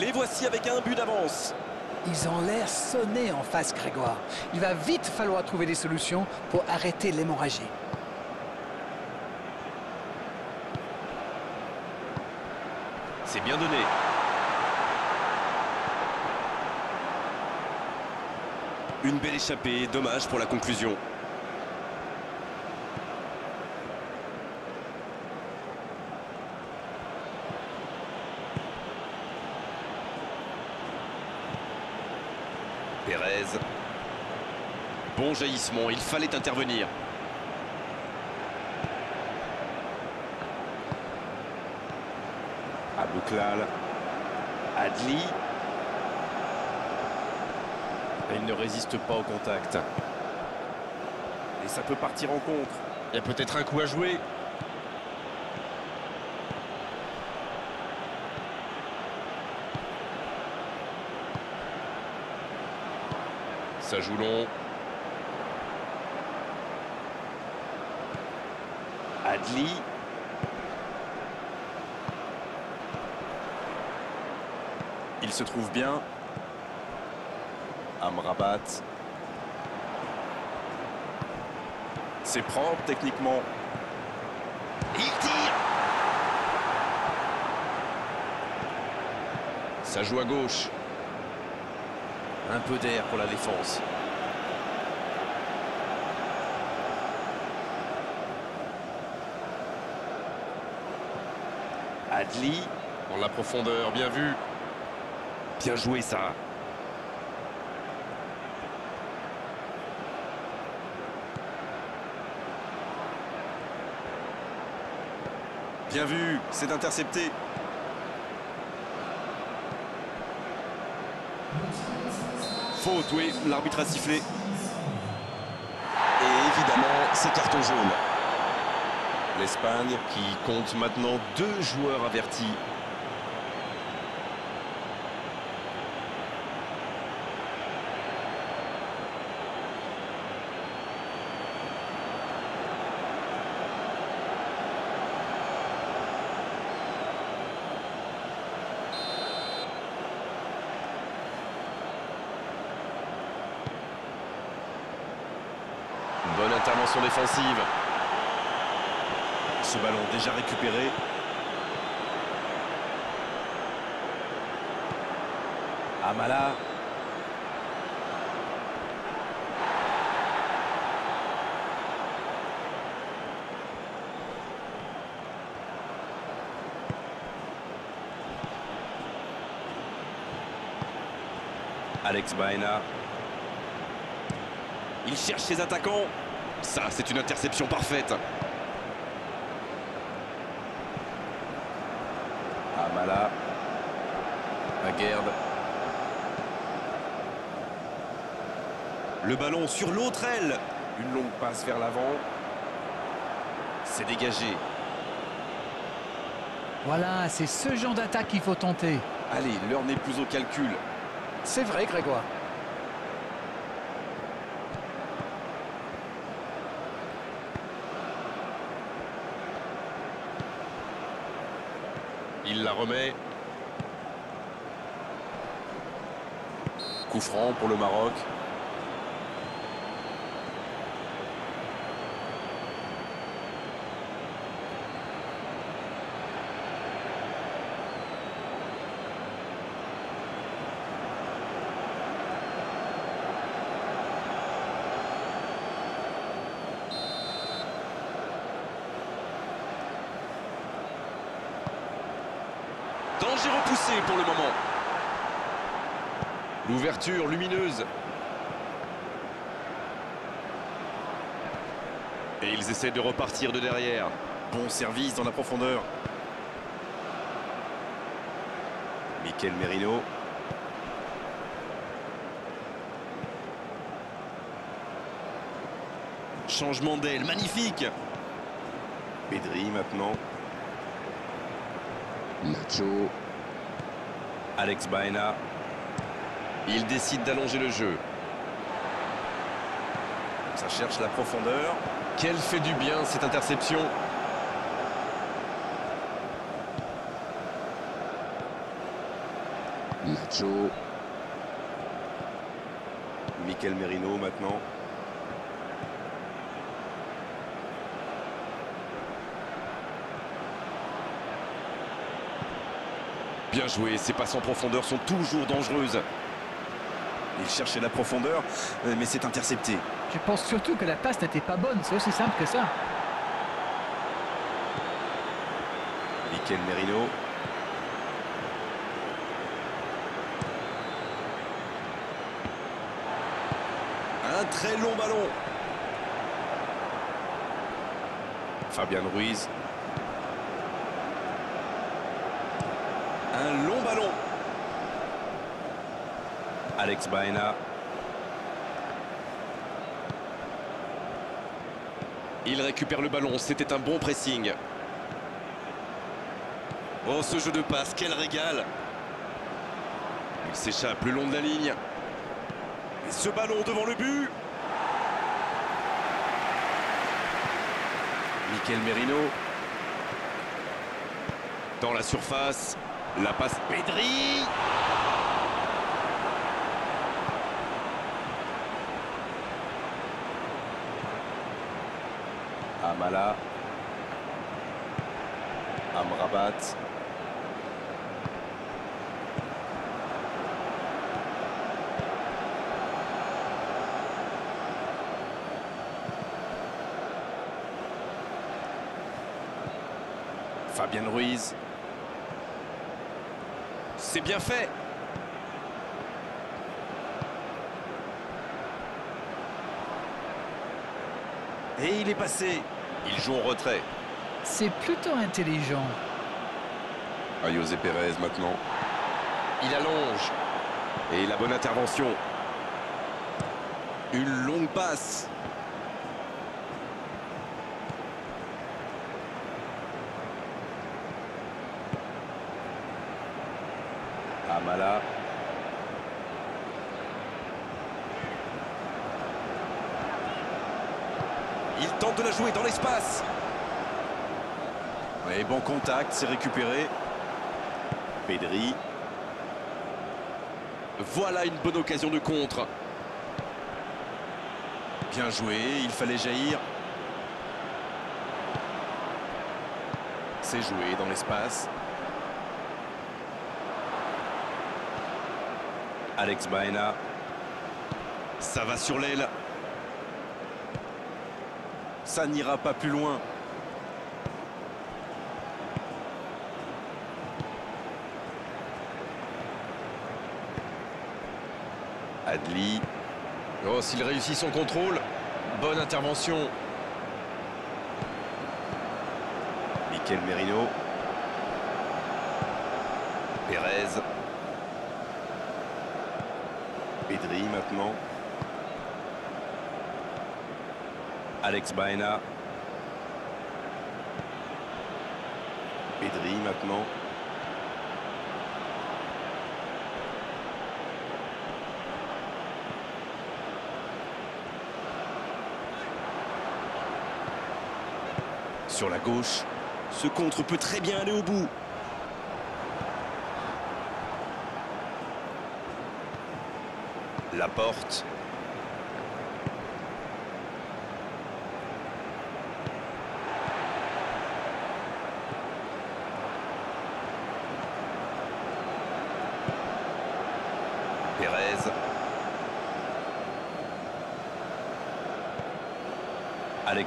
S12: Les voici avec un but d'avance.
S3: Ils ont l'air sonnés en face, Grégoire. Il va vite falloir trouver des solutions pour arrêter l'hémorragie.
S12: C'est bien donné.
S2: Une belle échappée, dommage pour la conclusion. Pérez. Bon jaillissement, il fallait intervenir. Abouklal. Adli. Il ne résiste pas au contact. Et ça peut partir en contre.
S12: Il y a peut-être un coup à jouer. Ça joue long.
S2: Il se trouve bien. Amrabat. C'est propre techniquement.
S12: Il tire Ça joue à gauche. Un peu d'air pour la défense. Dans la profondeur, bien vu.
S2: Bien joué ça. Bien vu, c'est intercepté. Faute, oui, l'arbitre a sifflé.
S12: Et évidemment, c'est carton jaune.
S2: L'Espagne qui compte maintenant deux joueurs avertis.
S12: Bonne intervention défensive.
S2: Ce ballon déjà récupéré. Amala. Alex Baena. Il cherche ses attaquants. Ça, c'est une interception parfaite. Amala. Aguerd. Le ballon sur l'autre aile. Une longue passe vers l'avant. C'est dégagé.
S3: Voilà, c'est ce genre d'attaque qu'il faut tenter.
S2: Allez, l'heure n'est plus au calcul.
S3: C'est vrai, Grégoire.
S12: Il la remet.
S2: Coup franc pour le Maroc.
S12: Repoussé pour le moment. L'ouverture lumineuse.
S2: Et ils essaient de repartir de derrière. Bon service dans la profondeur. Mikel Merino. Changement d'aile, magnifique Pedri maintenant.
S13: Nacho.
S2: Alex Baena. Il décide d'allonger le jeu. Ça cherche la profondeur.
S12: Quelle fait du bien cette interception.
S14: Nacho.
S2: Mikel Merino maintenant. Bien joué, ces passes en profondeur sont toujours dangereuses. Il cherchait la profondeur, euh, mais c'est intercepté.
S3: Je pense surtout que la passe n'était pas bonne, c'est aussi simple que ça.
S2: Mikel Merino. Un très long ballon. Fabian Ruiz. Un long ballon. Alex Baena. Il récupère le ballon, c'était un bon pressing. Oh, ce jeu de passe, quel régal Il s'échappe le long de la ligne. Et ce ballon devant le but Mikel Merino. Dans la surface. La passe Pedri. Amala. Amrabat. Fabien Ruiz. C'est bien fait. Et il est passé. Il joue en retrait.
S3: C'est plutôt intelligent.
S2: À José Pérez maintenant. Il allonge. Et la bonne intervention. Une longue passe. Amala. Tente de la jouer dans l'espace. Et bon contact, c'est récupéré. Pedri. Voilà une bonne occasion de contre. Bien joué, il fallait jaillir. C'est joué dans l'espace. Alex Baena. Ça va sur l'aile. Ça n'ira pas plus loin. Adli. Oh, s'il réussit son contrôle. Bonne intervention. Mikel Merino. Pérez. Pedri maintenant. Alex Baena. Pedri maintenant. Sur la gauche, ce contre peut très bien aller au bout. La porte. Pérez.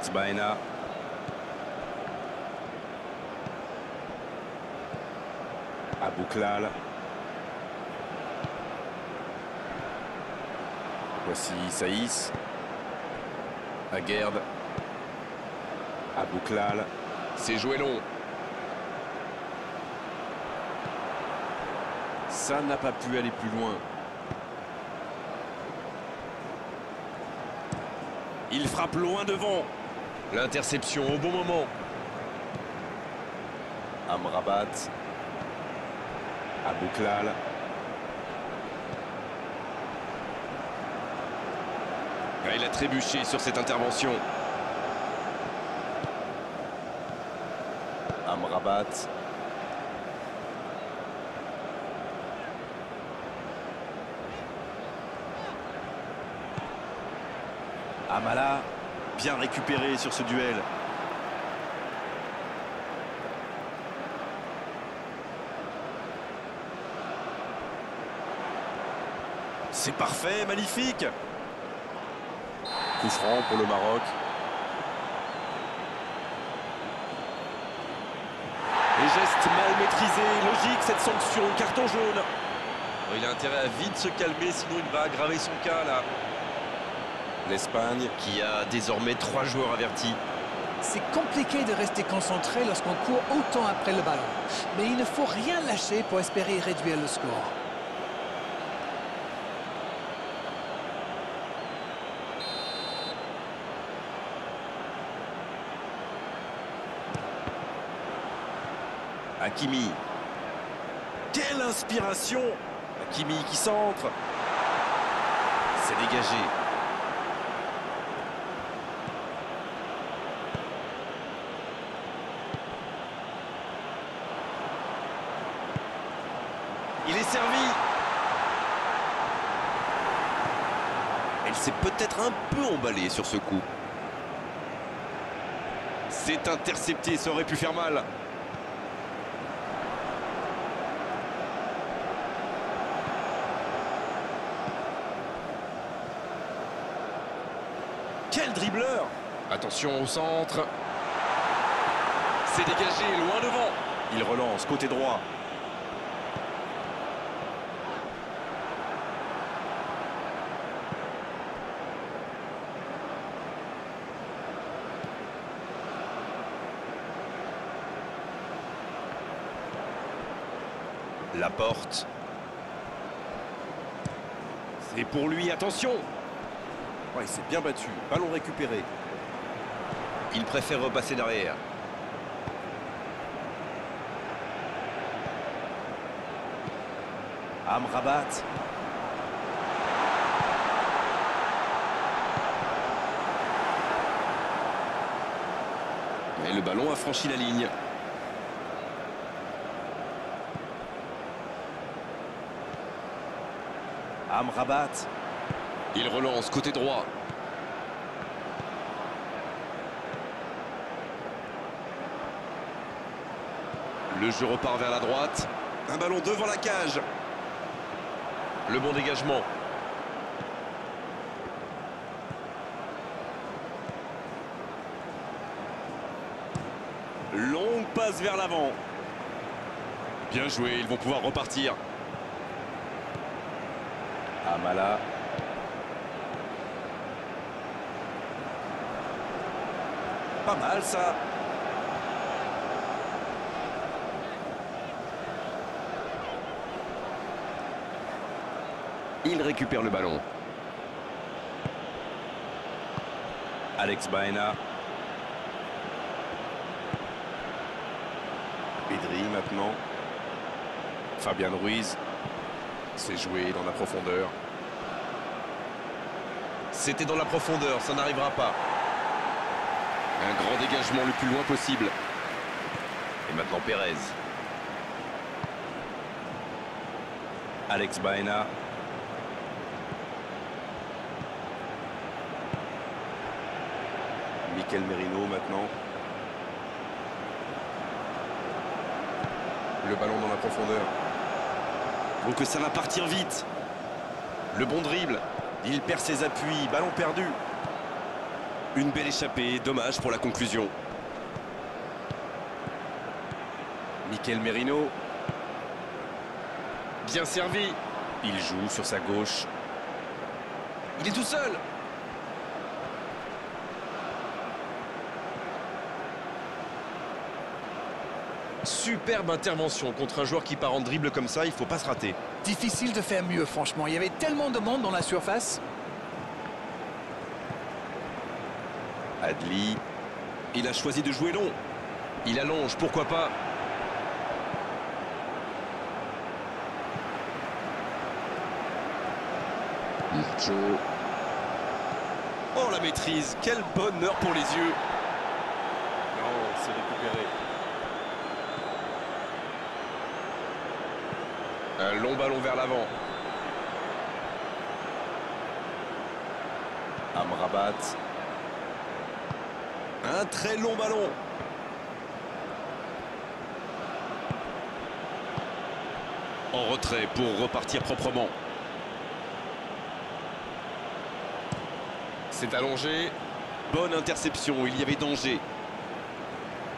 S2: Alex Baena. Abouklal. Voici Saïs. Aguerd. Abouklal. C'est joué long. Ça n'a pas pu aller plus loin. Il frappe loin devant. L'interception au bon moment. Amrabat. Abouklal. Ah, il a trébuché sur cette intervention. Amrabat.
S4: Amala récupéré sur ce duel. C'est parfait, magnifique Coup franc pour le Maroc.
S2: Les gestes mal maîtrisés, logique cette sanction, carton jaune. Il a intérêt à vite se calmer, sinon il va aggraver son cas là.
S4: L'Espagne
S2: Qui a désormais trois joueurs avertis.
S3: C'est compliqué de rester concentré lorsqu'on court autant après le ballon. Mais il ne faut rien lâcher pour espérer réduire le score.
S4: Hakimi. Quelle inspiration Hakimi qui centre. C'est dégagé.
S2: Il est servi.
S4: Elle s'est peut-être un peu emballée sur ce coup.
S2: C'est intercepté, ça aurait pu faire mal.
S4: Quel dribbleur
S2: Attention au centre. C'est dégagé, loin devant.
S4: Il relance côté droit. C'est pour lui, attention Ouais, il s'est bien battu. Ballon récupéré.
S2: Il préfère repasser derrière.
S4: Amrabat.
S2: Et le ballon a franchi la ligne.
S4: Amrabat.
S2: Il relance côté droit. Le jeu repart vers la droite.
S4: Un ballon devant la cage.
S2: Le bon dégagement.
S4: Longue passe vers l'avant.
S2: Bien joué, ils vont pouvoir repartir.
S4: Pas mal ça.
S2: Il récupère le ballon.
S4: Alex Baena. Pedri maintenant. Fabian Ruiz.
S2: C'est joué dans la profondeur. C'était dans la profondeur, ça n'arrivera pas. Un grand dégagement le plus loin possible. Et maintenant Pérez.
S4: Alex Baena. Mikel Merino maintenant.
S2: Le ballon dans la profondeur.
S4: Que ça va partir vite. Le bon dribble. Il perd ses appuis. Ballon perdu.
S2: Une belle échappée, dommage pour la conclusion.
S4: Mikel Merino.
S2: Bien servi.
S4: Il joue sur sa gauche.
S2: Il est tout seul. Superbe intervention contre un joueur qui part en dribble comme ça, il faut pas se rater.
S3: Difficile de faire mieux, franchement. Il y avait tellement de monde dans la surface.
S4: Adli. Il a choisi de jouer long.
S2: Il allonge, pourquoi pas Oh la maîtrise, quel bonheur pour les yeux
S4: Non, c'est récupéré.
S2: Un long ballon vers
S4: Amrabat.
S2: Un très long ballon. En retrait pour repartir proprement. C'est allongé. Bonne interception, il y avait danger.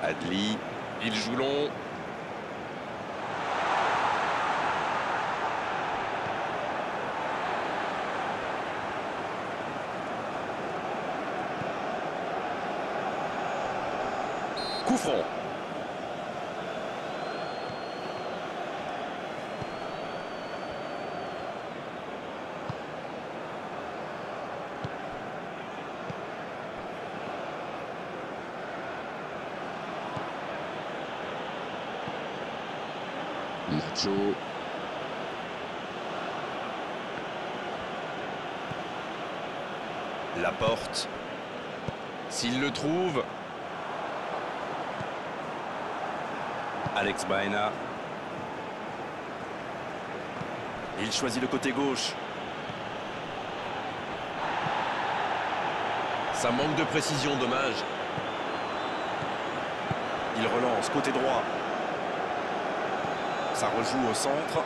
S2: Adli, il joue long. La porte. S'il le trouve. Alex Baena. Il choisit le côté gauche. Ça manque de précision, dommage. Il relance côté droit. Ça rejoue au centre.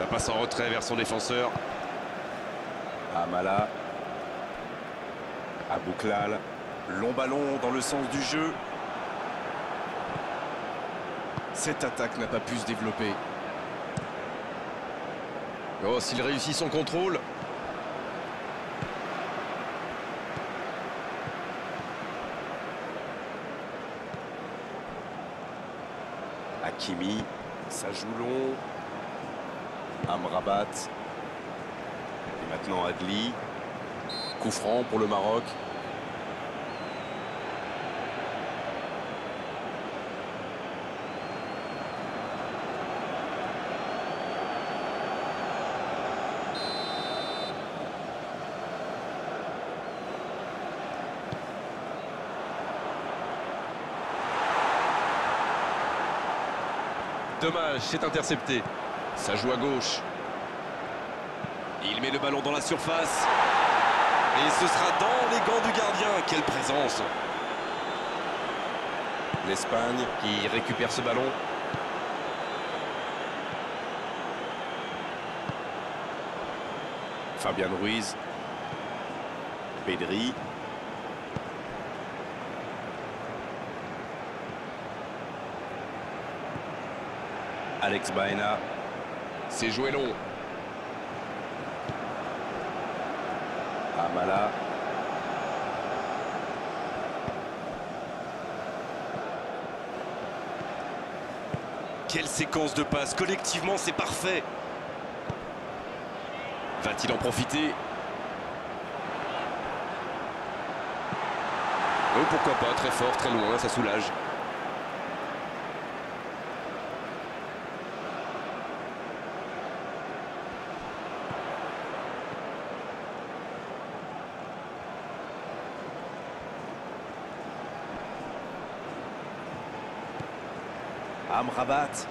S2: La passe en retrait vers son défenseur. Amala. Abouklal. Long ballon dans le sens du jeu. Cette attaque n'a pas pu se développer. Oh, s'il réussit son contrôle. Hakimi, ça joue. Amrabat. Et maintenant Adli. Coup franc pour le Maroc. Dommage, c'est intercepté. Ça joue à gauche. Il met le ballon dans la surface. Et ce sera dans les gants du gardien. Quelle présence L'Espagne qui récupère ce ballon. Fabian Ruiz. Pedri. Alex Baena. C'est joué long. Amala. Quelle séquence de passes. Collectivement, c'est parfait. Va-t-il en profiter? Oh, pourquoi pas, très fort, très loin, ça soulage. Amrabat.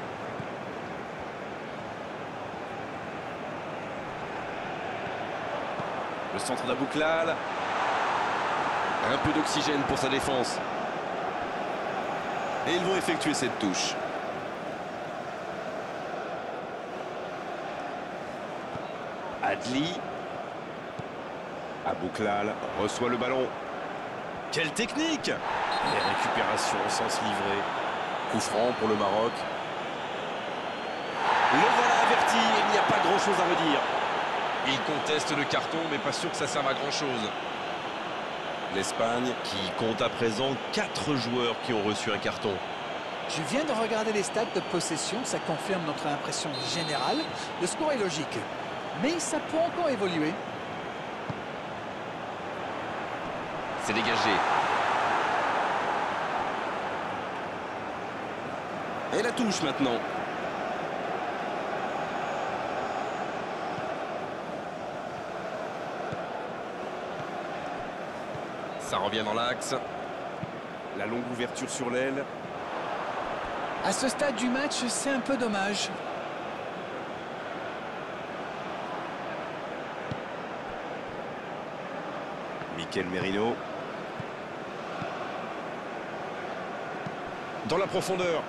S2: Le centre d'Abouklal. Un peu d'oxygène pour sa défense. Et ils vont effectuer cette touche. Adli. Abouklal reçoit le ballon. Quelle technique Les récupérations sans se livrer. Coup franc pour le Maroc. Le voilà averti, il n'y a pas grand-chose à redire. Il conteste le carton, mais pas sûr que ça serve à grand-chose. L'Espagne qui compte à présent 4 joueurs qui ont reçu un carton.
S3: Je viens de regarder les stats de possession, ça confirme notre impression générale. Le score est logique, mais ça peut encore évoluer.
S2: C'est dégagé. Et la touche maintenant. Ça revient dans l'axe. La longue ouverture sur l'aile.
S3: À ce stade du match, c'est un peu dommage.
S2: Michael Merino. Dans la profondeur.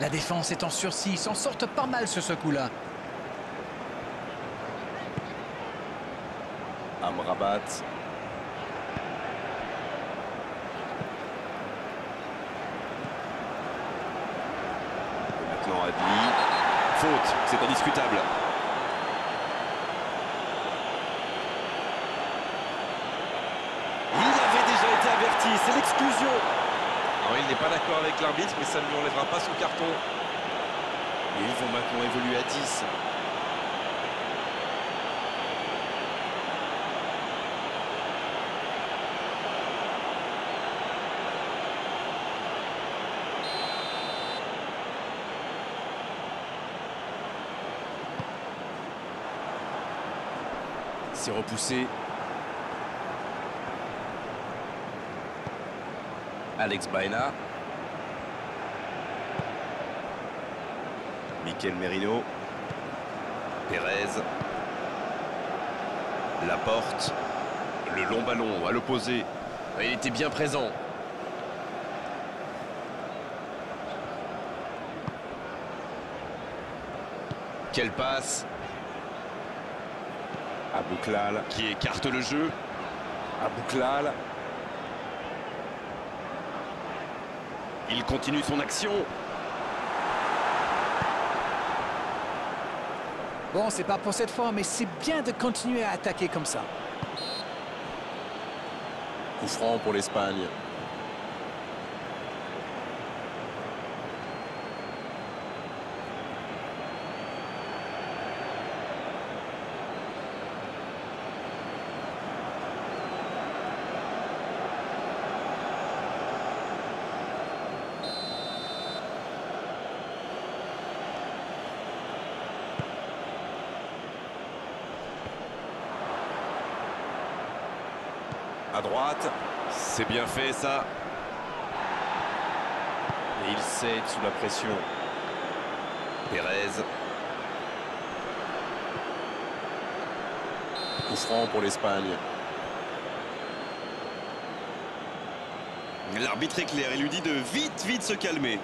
S3: La défense est en sursis, ils s'en sortent pas mal sur ce coup-là.
S2: Amrabat. Maintenant Adli. Faute, c'est indiscutable. Il avait déjà été averti, c'est l'exclusion. Il n'est pas d'accord avec l'arbitre, mais ça ne lui enlèvera pas son carton. Et ils vont maintenant évoluer à 10. C'est repoussé. Alex Baena. Mikel Merino. Pérez. Laporte. Le long ballon à l'opposé. Il était bien présent. Quelle passe Abouklal qui écarte le jeu. Abouklal. Il continue son action.
S3: Bon, c'est pas pour cette fois, mais c'est bien de continuer à attaquer comme ça.
S2: Coup franc pour l'Espagne. C'est bien fait ça. Et il cède sous la pression. Pérez. Coup franc pour l'Espagne. L'arbitre clair, il lui dit de vite, vite se calmer.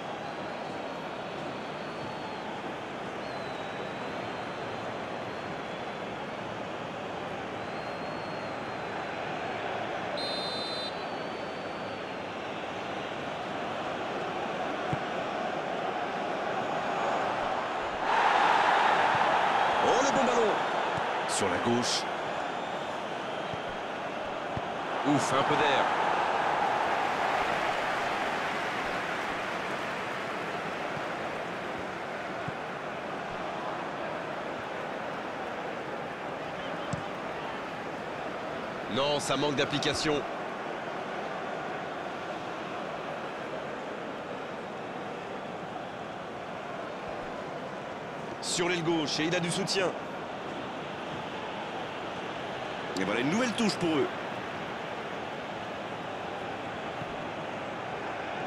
S2: Oh le bon ballon Sur la gauche. Ouf, un peu d'air. Non, ça manque d'application. Sur l'aile gauche, et il a du soutien. Et voilà une nouvelle touche pour eux.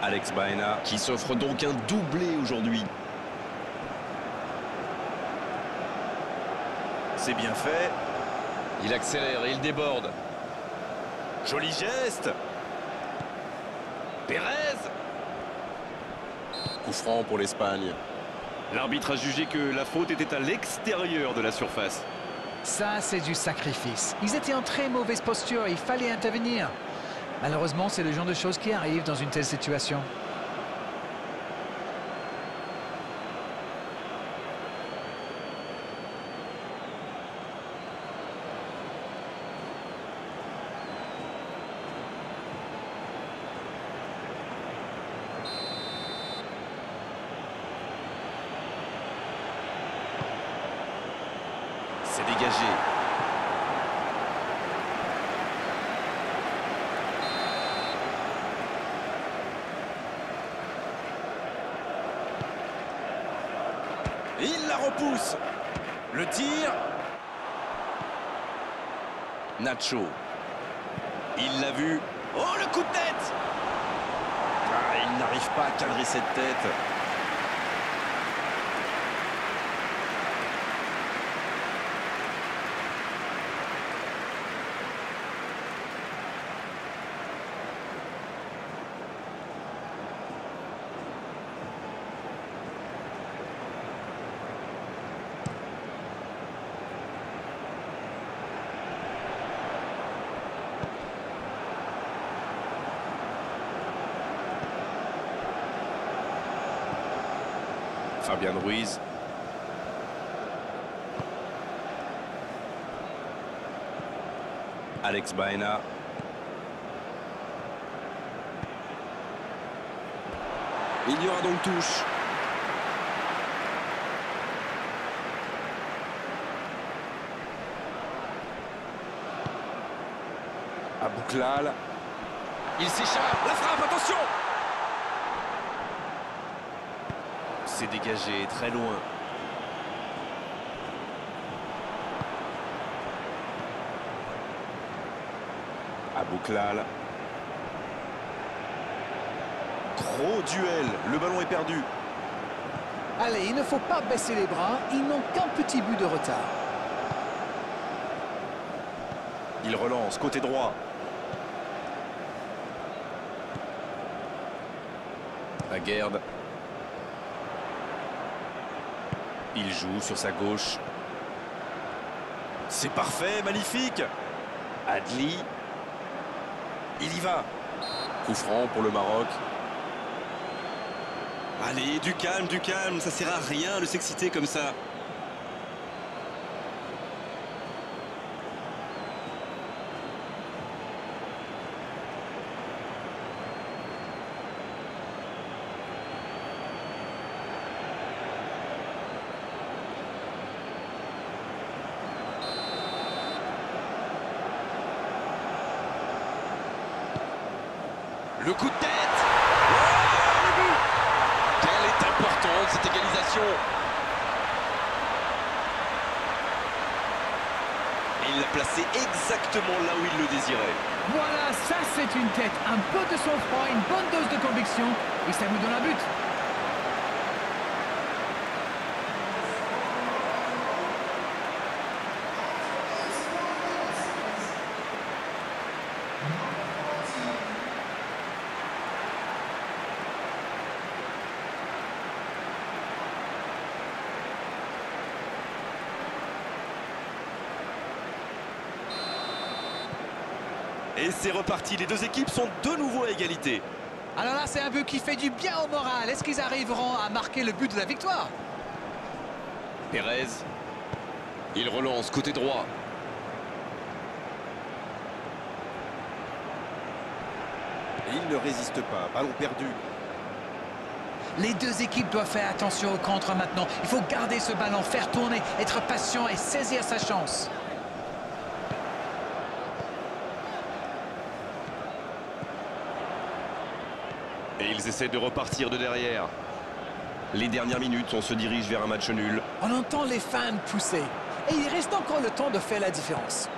S2: Alex Baena qui s'offre donc un doublé aujourd'hui. C'est bien fait. Il accélère et il déborde. Joli geste. Pérez. Coup franc pour l'Espagne. L'arbitre a jugé que la faute était à l'extérieur de la surface.
S3: Ça, c'est du sacrifice. Ils étaient en très mauvaise posture, il fallait intervenir. Malheureusement, c'est le genre de choses qui arrivent dans une telle situation.
S2: C'est dégagé. Il la repousse. Le tir. Il l'a vu. Oh, le coup de tête Ah, Il n'arrive pas à cadrer cette tête. Fabien Ruiz. Alex Baena. Il y aura donc touche. Abouklal. Il s'échappe. La frappe, attention C'est dégagé très loin. Abouklal. Gros duel. Le ballon est perdu.
S3: Allez, il ne faut pas baisser les bras, ils n'ont qu'un petit but de retard.
S2: Il relance côté droit. Aguerd. Il joue sur sa gauche. C'est parfait, magnifique. Adli. Il y va. Coup franc pour le Maroc. Allez, du calme, du calme. Ça sert à rien de s'exciter comme ça. Le coup de tête Oh, le but Quelle est importante cette égalisation Et il l'a placé exactement là où il le désirait.
S3: Voilà, ça c'est une tête, un peu de sang-froid, une bonne dose de conviction, et ça vous donne un but.
S2: Et c'est reparti, les deux équipes sont de nouveau à égalité.
S3: Alors là, c'est un but qui fait du bien au moral. Est-ce qu'ils arriveront à marquer le but de la victoire?
S2: Pérez. Il relance côté droit. Et il ne résiste pas. Ballon perdu.
S3: Les deux équipes doivent faire attention au contre maintenant. Il faut garder ce ballon, faire tourner, être patient et saisir sa chance.
S2: Ils essaient de repartir de derrière. Les dernières minutes, on se dirige vers un match nul.
S3: On entend les fans pousser. Et il reste encore le temps de faire la différence.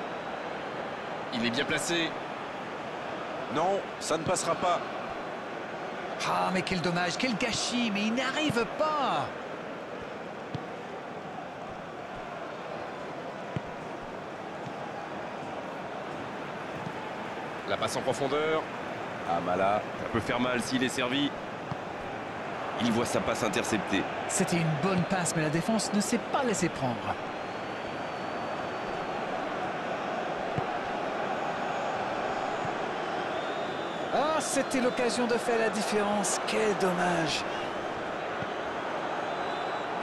S2: Il est bien placé. Non, ça ne passera pas.
S3: Ah, mais quel dommage, quel gâchis, mais il n'arrive pas.
S2: La passe en profondeur. Amala, ça peut faire mal s'il est servi. Il voit sa passe interceptée.
S3: C'était une bonne passe, mais la défense ne s'est pas laissé prendre. Ah, c'était l'occasion de faire la différence. Quel dommage.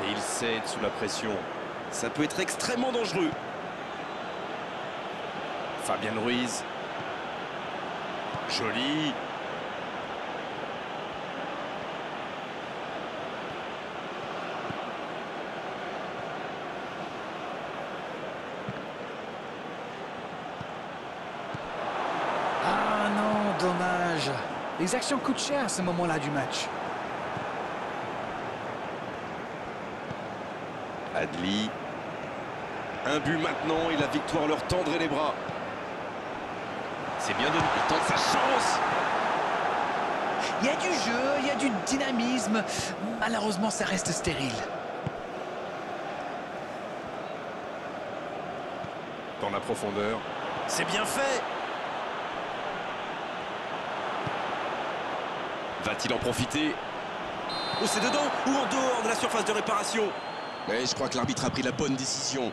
S2: Et il cède sous la pression. Ça peut être extrêmement dangereux. Fabien Ruiz. Joli.
S3: Ah non, dommage. Les actions coûtent cher à ce moment-là du match.
S2: Adli. Un but maintenant et la victoire leur tendrait les bras. C'est bien de il tente sa chance.
S3: Il y a du jeu, il y a du dynamisme. Malheureusement, ça reste stérile.
S2: Dans la profondeur. C'est bien fait. Va-t-il en profiter? Oh, c'est dedans ou en dehors de la surface de réparation Mais je crois que l'arbitre a pris la bonne décision.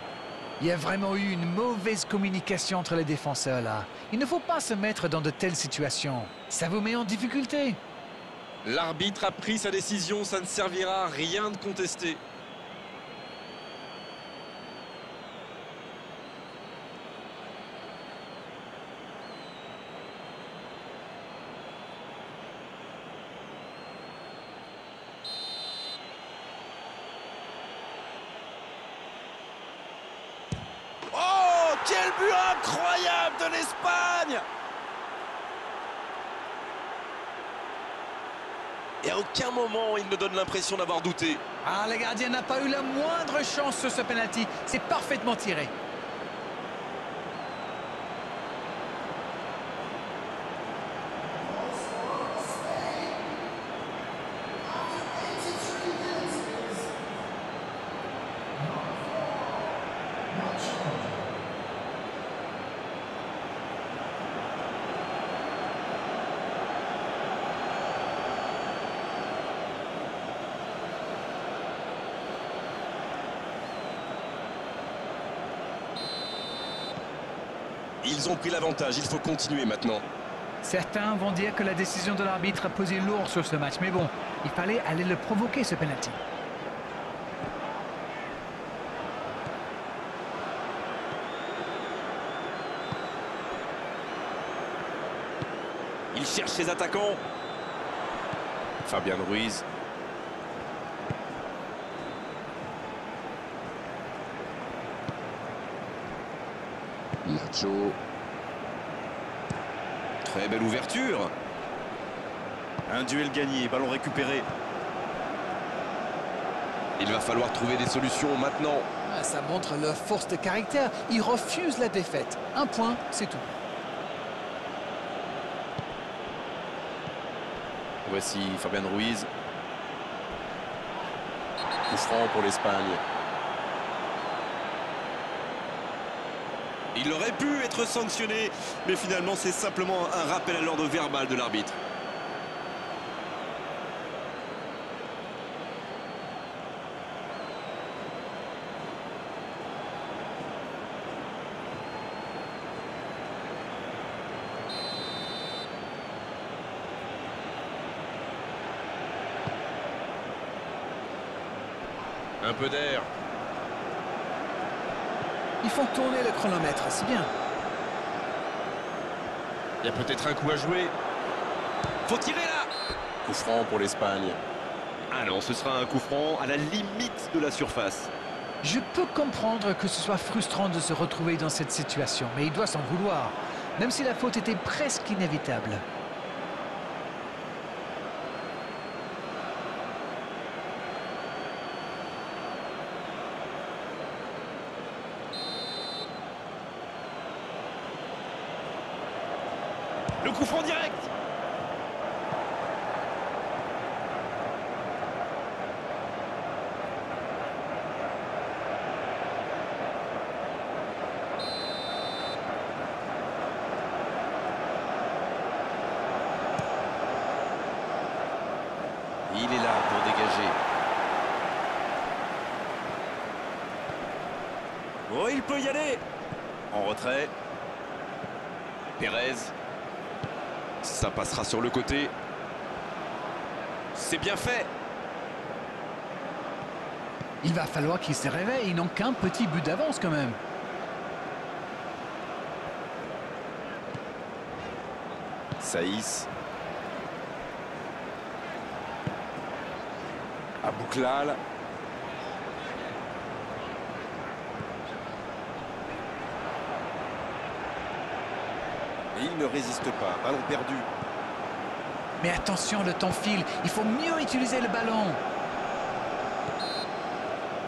S3: Il y a vraiment eu une mauvaise communication entre les défenseurs là. Il ne faut pas se mettre dans de telles situations. Ça vous met en difficulté.
S4: L'arbitre a pris sa décision, ça ne servira à rien de contester.
S2: Oh, quel but incroyable de Et à aucun moment, il ne donne l'impression d'avoir douté.
S3: Ah, le gardien n'a pas eu la moindre chance sur ce penalty. C'est parfaitement tiré.
S4: Ils ont pris l'avantage, il faut continuer maintenant.
S3: Certains vont dire que la décision de l'arbitre a posé lourd sur ce match, mais bon, il fallait aller le provoquer, ce penalty.
S2: Il cherche ses attaquants.
S4: Fabien Ruiz.
S1: Nacho.
S4: Très belle ouverture.
S2: Un duel gagné, ballon récupéré.
S4: Il va falloir trouver des solutions maintenant.
S3: Ah, ça montre leur force de caractère. Ils refusent la défaite. Un point, c'est tout.
S4: Voici Fabien Ruiz. Coup franc pour l'Espagne.
S2: Il aurait pu être sanctionné, mais finalement c'est simplement un rappel à l'ordre verbal de l'arbitre.
S4: Un peu d'air.
S3: Ils font tourner le chronomètre, c'est bien.
S4: Il y a peut-être un coup à jouer.
S2: Faut tirer là
S4: Coup franc pour l'Espagne.
S2: Ah non, ce sera un coup franc à la limite de la surface.
S3: Je peux comprendre que ce soit frustrant de se retrouver dans cette situation, mais il doit s'en vouloir, même si la faute était presque inévitable.
S2: Le coup franc direct Il est là pour dégager. Oh, il peut y aller En retrait.
S4: Pérez. Ça passera sur le côté.
S2: C'est bien fait
S3: Il va falloir qu'ils se réveillent, ils n'ont qu'un petit but d'avance quand même.
S2: Saïs. Abouklal. Et il ne résiste pas. Ballon perdu.
S3: Mais attention, le temps file, il faut mieux utiliser le ballon.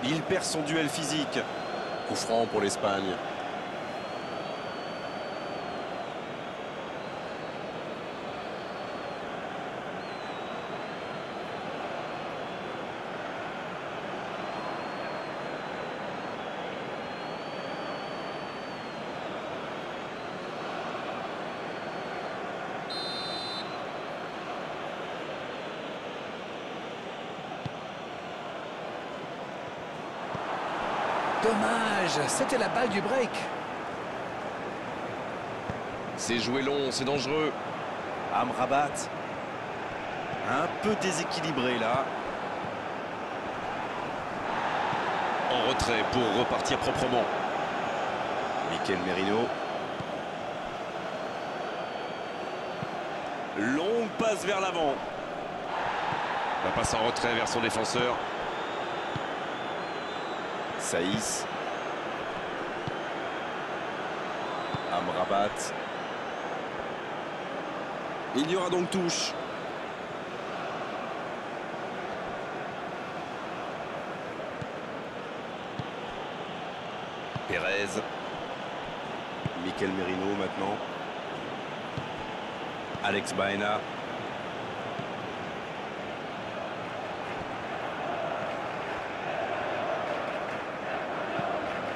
S2: Il perd son duel physique.
S4: Coup franc pour l'Espagne.
S3: Dommage, c'était la balle du break.
S4: C'est joué long, c'est dangereux.
S2: Amrabat. Un peu déséquilibré là.
S4: En retrait pour repartir proprement.
S2: Mikel Merino. Longue passe vers l'avant.
S4: La passe en retrait vers son défenseur.
S2: Saïs. Il y aura donc touche. Pérez. Mikel Merino maintenant. Alex Baena.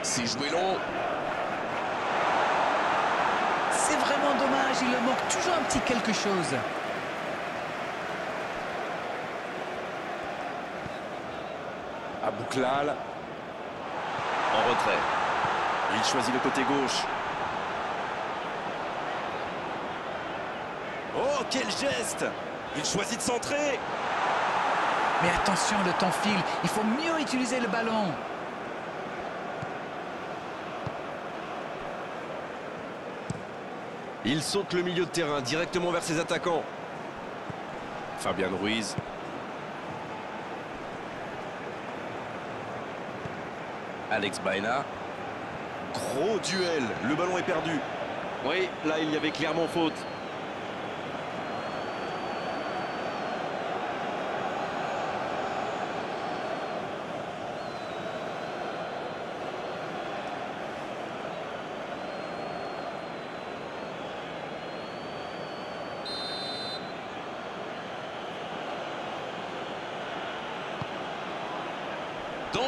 S4: C'est joué long.
S3: C'est il leur manque toujours un petit quelque chose.
S2: Abouklal. En retrait. Il choisit le côté gauche. Oh, quel geste Il choisit de centrer
S3: Mais attention, le temps file, il faut mieux utiliser le ballon.
S4: Il saute le milieu de terrain directement vers ses attaquants.
S2: Fabian Ruiz. Alex Baena. Gros duel. Le ballon est perdu.
S4: Oui, là il y avait clairement faute.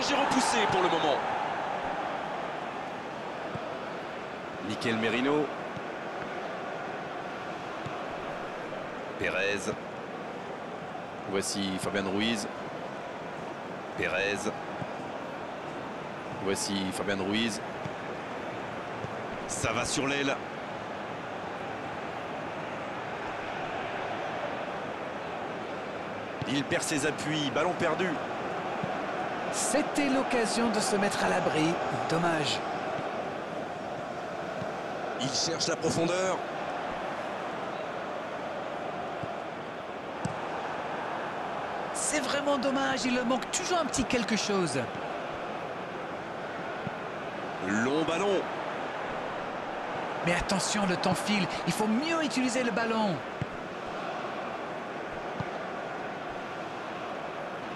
S4: Danger repoussé pour le moment.
S2: Mikel Merino. Pérez. Voici Fabian Ruiz. Pérez. Voici Fabian Ruiz.
S4: Ça va sur l'aile.
S2: Il perd ses appuis. Ballon perdu.
S3: C'était l'occasion de se mettre à l'abri. Dommage.
S2: Il cherche la profondeur.
S3: C'est vraiment dommage, il manque toujours un petit quelque chose.
S2: Long ballon.
S3: Mais attention, le temps file, il faut mieux utiliser le ballon.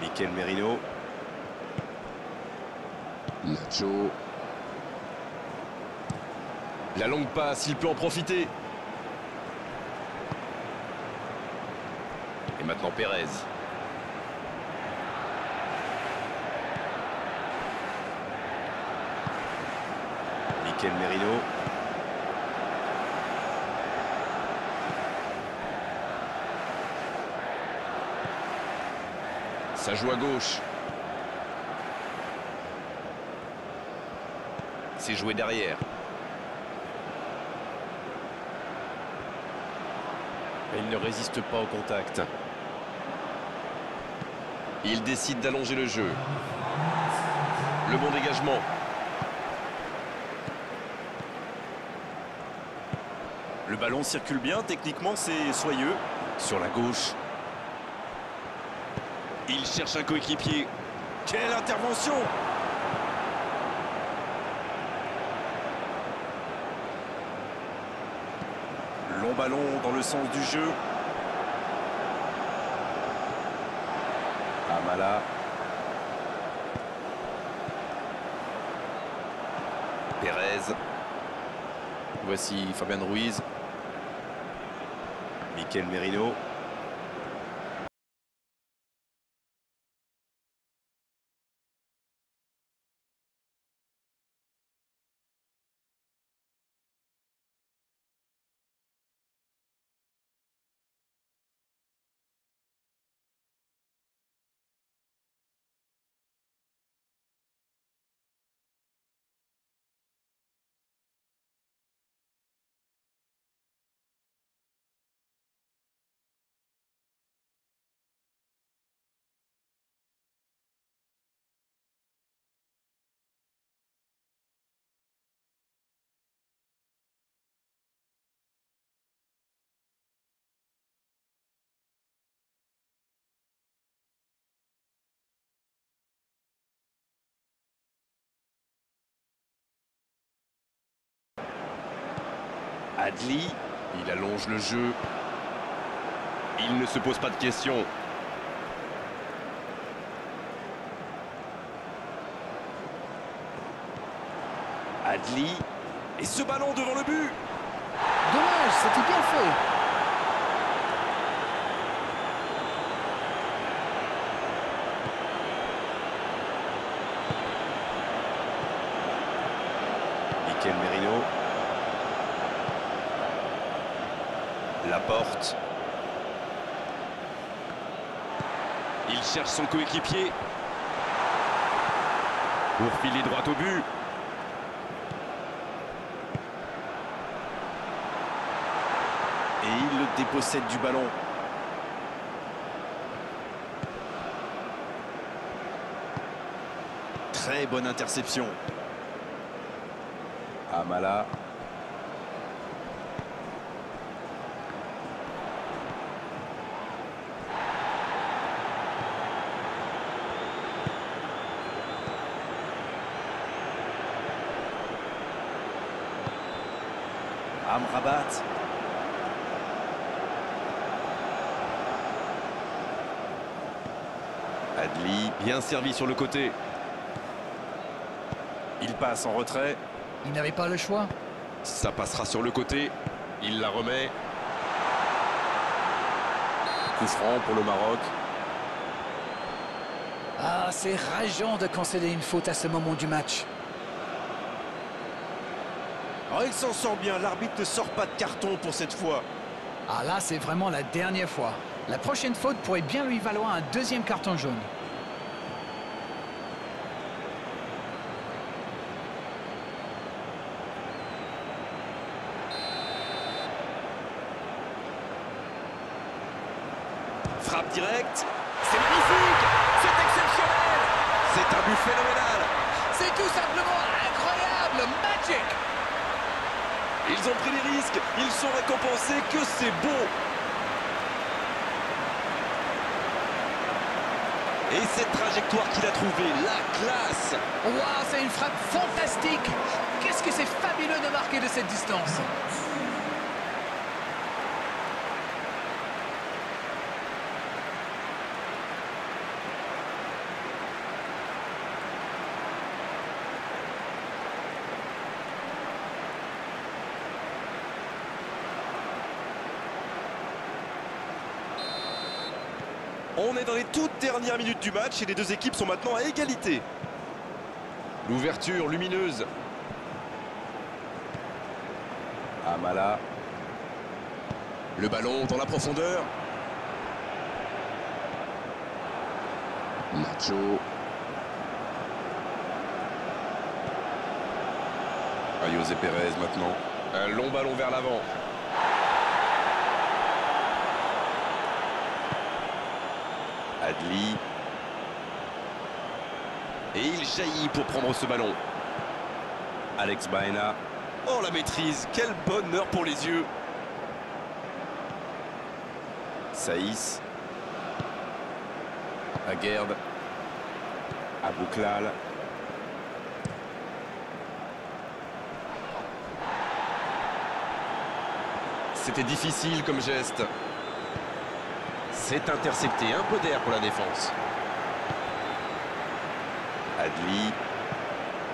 S2: Mikel Merino.
S4: La longue passe, il peut en profiter.
S2: Et maintenant Pérez. Mikel Merino.
S4: Ça joue à gauche.
S2: C'est joué derrière. Et il ne résiste pas au contact.
S4: Il décide d'allonger le jeu. Le bon dégagement.
S2: Le ballon circule bien, techniquement c'est soyeux. Sur la gauche.
S4: Il cherche un coéquipier.
S2: Quelle intervention Long ballon dans le sens du jeu. Amala. Pérez. Voici Fabian Ruiz. Mikel Merino. Adli,
S4: Il allonge le jeu. Il ne se pose pas de questions.
S2: Adli. Et ce ballon devant le but
S3: Dommage, c'était bien fait.
S2: Mikel Merino. La porte.
S4: Il cherche son coéquipier. Pour filer droit au but.
S2: Et il le dépossède du ballon. Très bonne interception. Amala. Amrabat. Adli.
S4: Bien servi sur le côté.
S2: Il passe en retrait.
S3: Il n'avait pas le choix.
S4: Ça passera sur le côté. Il la remet.
S2: Coup franc pour le Maroc.
S3: Ah, c'est rageant de concéder une faute à ce moment du match.
S2: Oh, il s'en sort bien. L'arbitre ne sort pas de carton pour cette fois.
S3: Ah là, c'est vraiment la dernière fois. La prochaine faute pourrait bien lui valoir un deuxième carton jaune.
S2: Frappe directe. C'est magnifique. C'est exceptionnel. C'est un but phénoménal.
S3: C'est tout simplement incroyable, magic
S2: Ils ont pris des risques. Ils sont récompensés. Que c'est beau. Et cette trajectoire qu'il a trouvée, la classe.
S3: Waouh, c'est une frappe fantastique Qu'est-ce que c'est fabuleux de marquer de cette distance
S2: On est dans les toutes dernières minutes du match et les deux équipes sont maintenant à égalité.
S4: L'ouverture lumineuse.
S2: Amala.
S4: Le ballon dans la profondeur.
S1: Nacho.
S4: José Pérez maintenant. Un long ballon vers l'avant.
S2: Adli.
S4: Et il jaillit pour prendre ce ballon.
S2: Alex Baena.
S4: Oh la maîtrise, quel bonheur pour les yeux.
S2: Saïs. Aguerd. Abouklal.
S4: C'était difficile comme geste. C'est intercepté, un peu d'air pour la défense.
S2: Adli.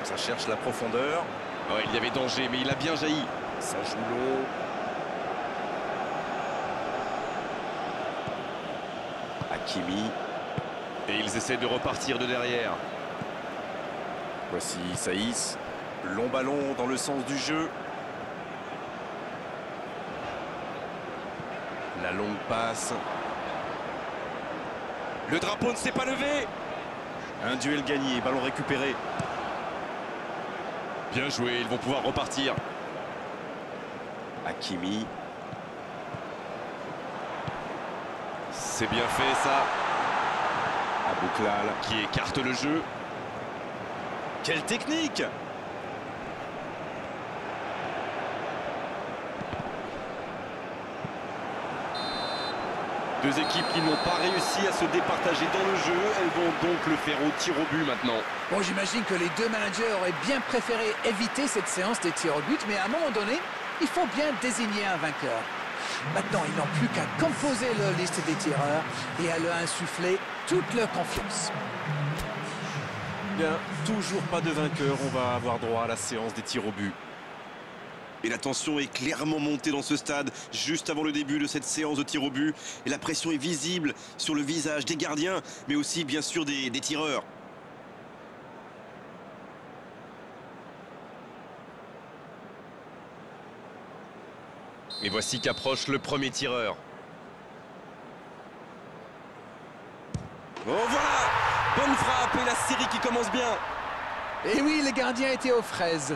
S2: Ça cherche la profondeur.
S4: Oh, il y avait danger, mais il a bien jailli.
S2: Ça joue long. Hakimi.
S4: Et ils essaient de repartir de derrière.
S2: Voici Saïs. Long ballon dans le sens du jeu. La longue passe.
S4: Le drapeau ne s'est pas levé.
S2: Un duel gagné, ballon récupéré.
S4: Bien joué, ils vont pouvoir repartir.
S2: Hakimi.
S4: C'est bien fait ça,
S2: Abouklal.
S4: qui écarte le jeu.
S2: Quelle technique
S4: Deux équipes qui n'ont pas réussi à se départager dans le jeu, elles vont donc le faire au tir au but maintenant.
S3: Bon, j'imagine que les deux managers auraient bien préféré éviter cette séance des tirs au but, mais à un moment donné, Il faut bien désigner un vainqueur. Maintenant, ils n'ont plus qu'à composer leur liste des tireurs et à leur insuffler toute leur confiance.
S2: Bien, toujours pas de vainqueur. On va avoir droit à la séance des tirs au but.
S4: Et la tension est clairement montée dans ce stade, juste avant le début de cette séance de tir au but. Et la pression est visible sur le visage des gardiens, mais aussi bien sûr des, des tireurs.
S2: Et voici qu'approche le premier tireur.
S4: Oh voilà Bonne frappe et la série qui commence bien.
S3: Et oui, les gardiens étaient aux fraises.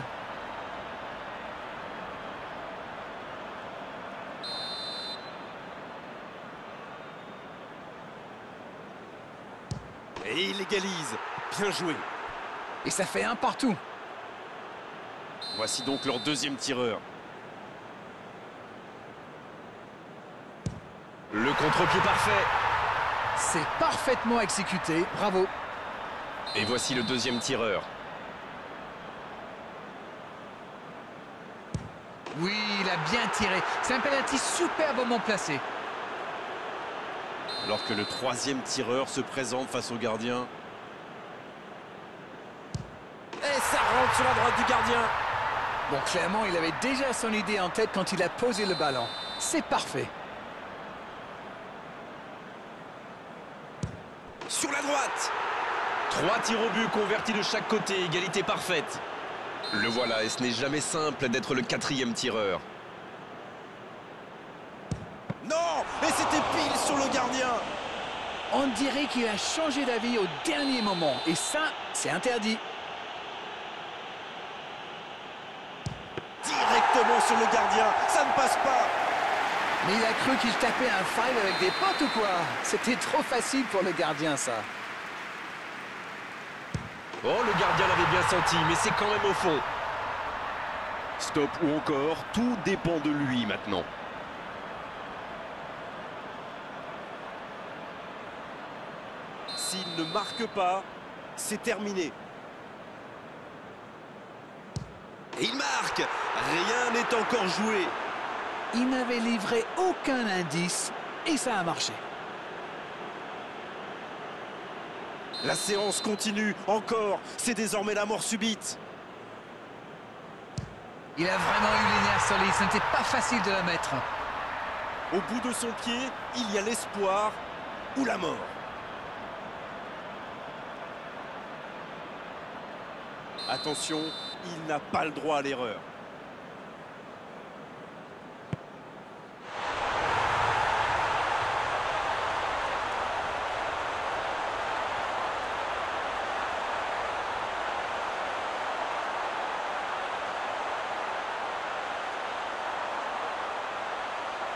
S2: Et il égalise. Bien joué.
S3: Et ça fait un partout.
S2: Voici donc leur deuxième tireur. Le contre-pied parfait.
S3: C'est parfaitement exécuté. Bravo.
S2: Et voici le deuxième tireur.
S3: Oui, il a bien tiré. C'est un penalty superbement placé.
S2: Alors que le troisième tireur se présente face au gardien. Et ça rentre sur la droite du gardien.
S3: Bon, clairement, il avait déjà son idée en tête quand il a posé le ballon. C'est parfait.
S4: Sur la droite
S2: Trois tirs au but convertis de chaque côté, égalité parfaite. Le voilà, et ce n'est jamais simple d'être le quatrième tireur.
S4: Non Et c'était pile sur le gardien
S3: On dirait qu'il a changé d'avis au dernier moment. Et ça, c'est interdit.
S4: Directement sur le gardien, ça ne passe pas
S3: Mais il a cru qu'il tapait un five avec des potes ou quoi? C'était trop facile pour le gardien, ça.
S2: Oh, le gardien l'avait bien senti, mais c'est quand même au fond. Stop ou encore, tout dépend de lui maintenant.
S4: S'il ne marque pas, c'est terminé. Et il marque Rien n'est encore joué.
S3: Il n'avait livré aucun indice et ça a marché.
S4: La séance continue, encore. C'est désormais la mort subite.
S3: Il a vraiment eu les nerfs solides. Ce n'était pas facile de la mettre.
S4: Au bout de son pied, il y a l'espoir ou la mort. Attention, il n'a pas le droit à l'erreur.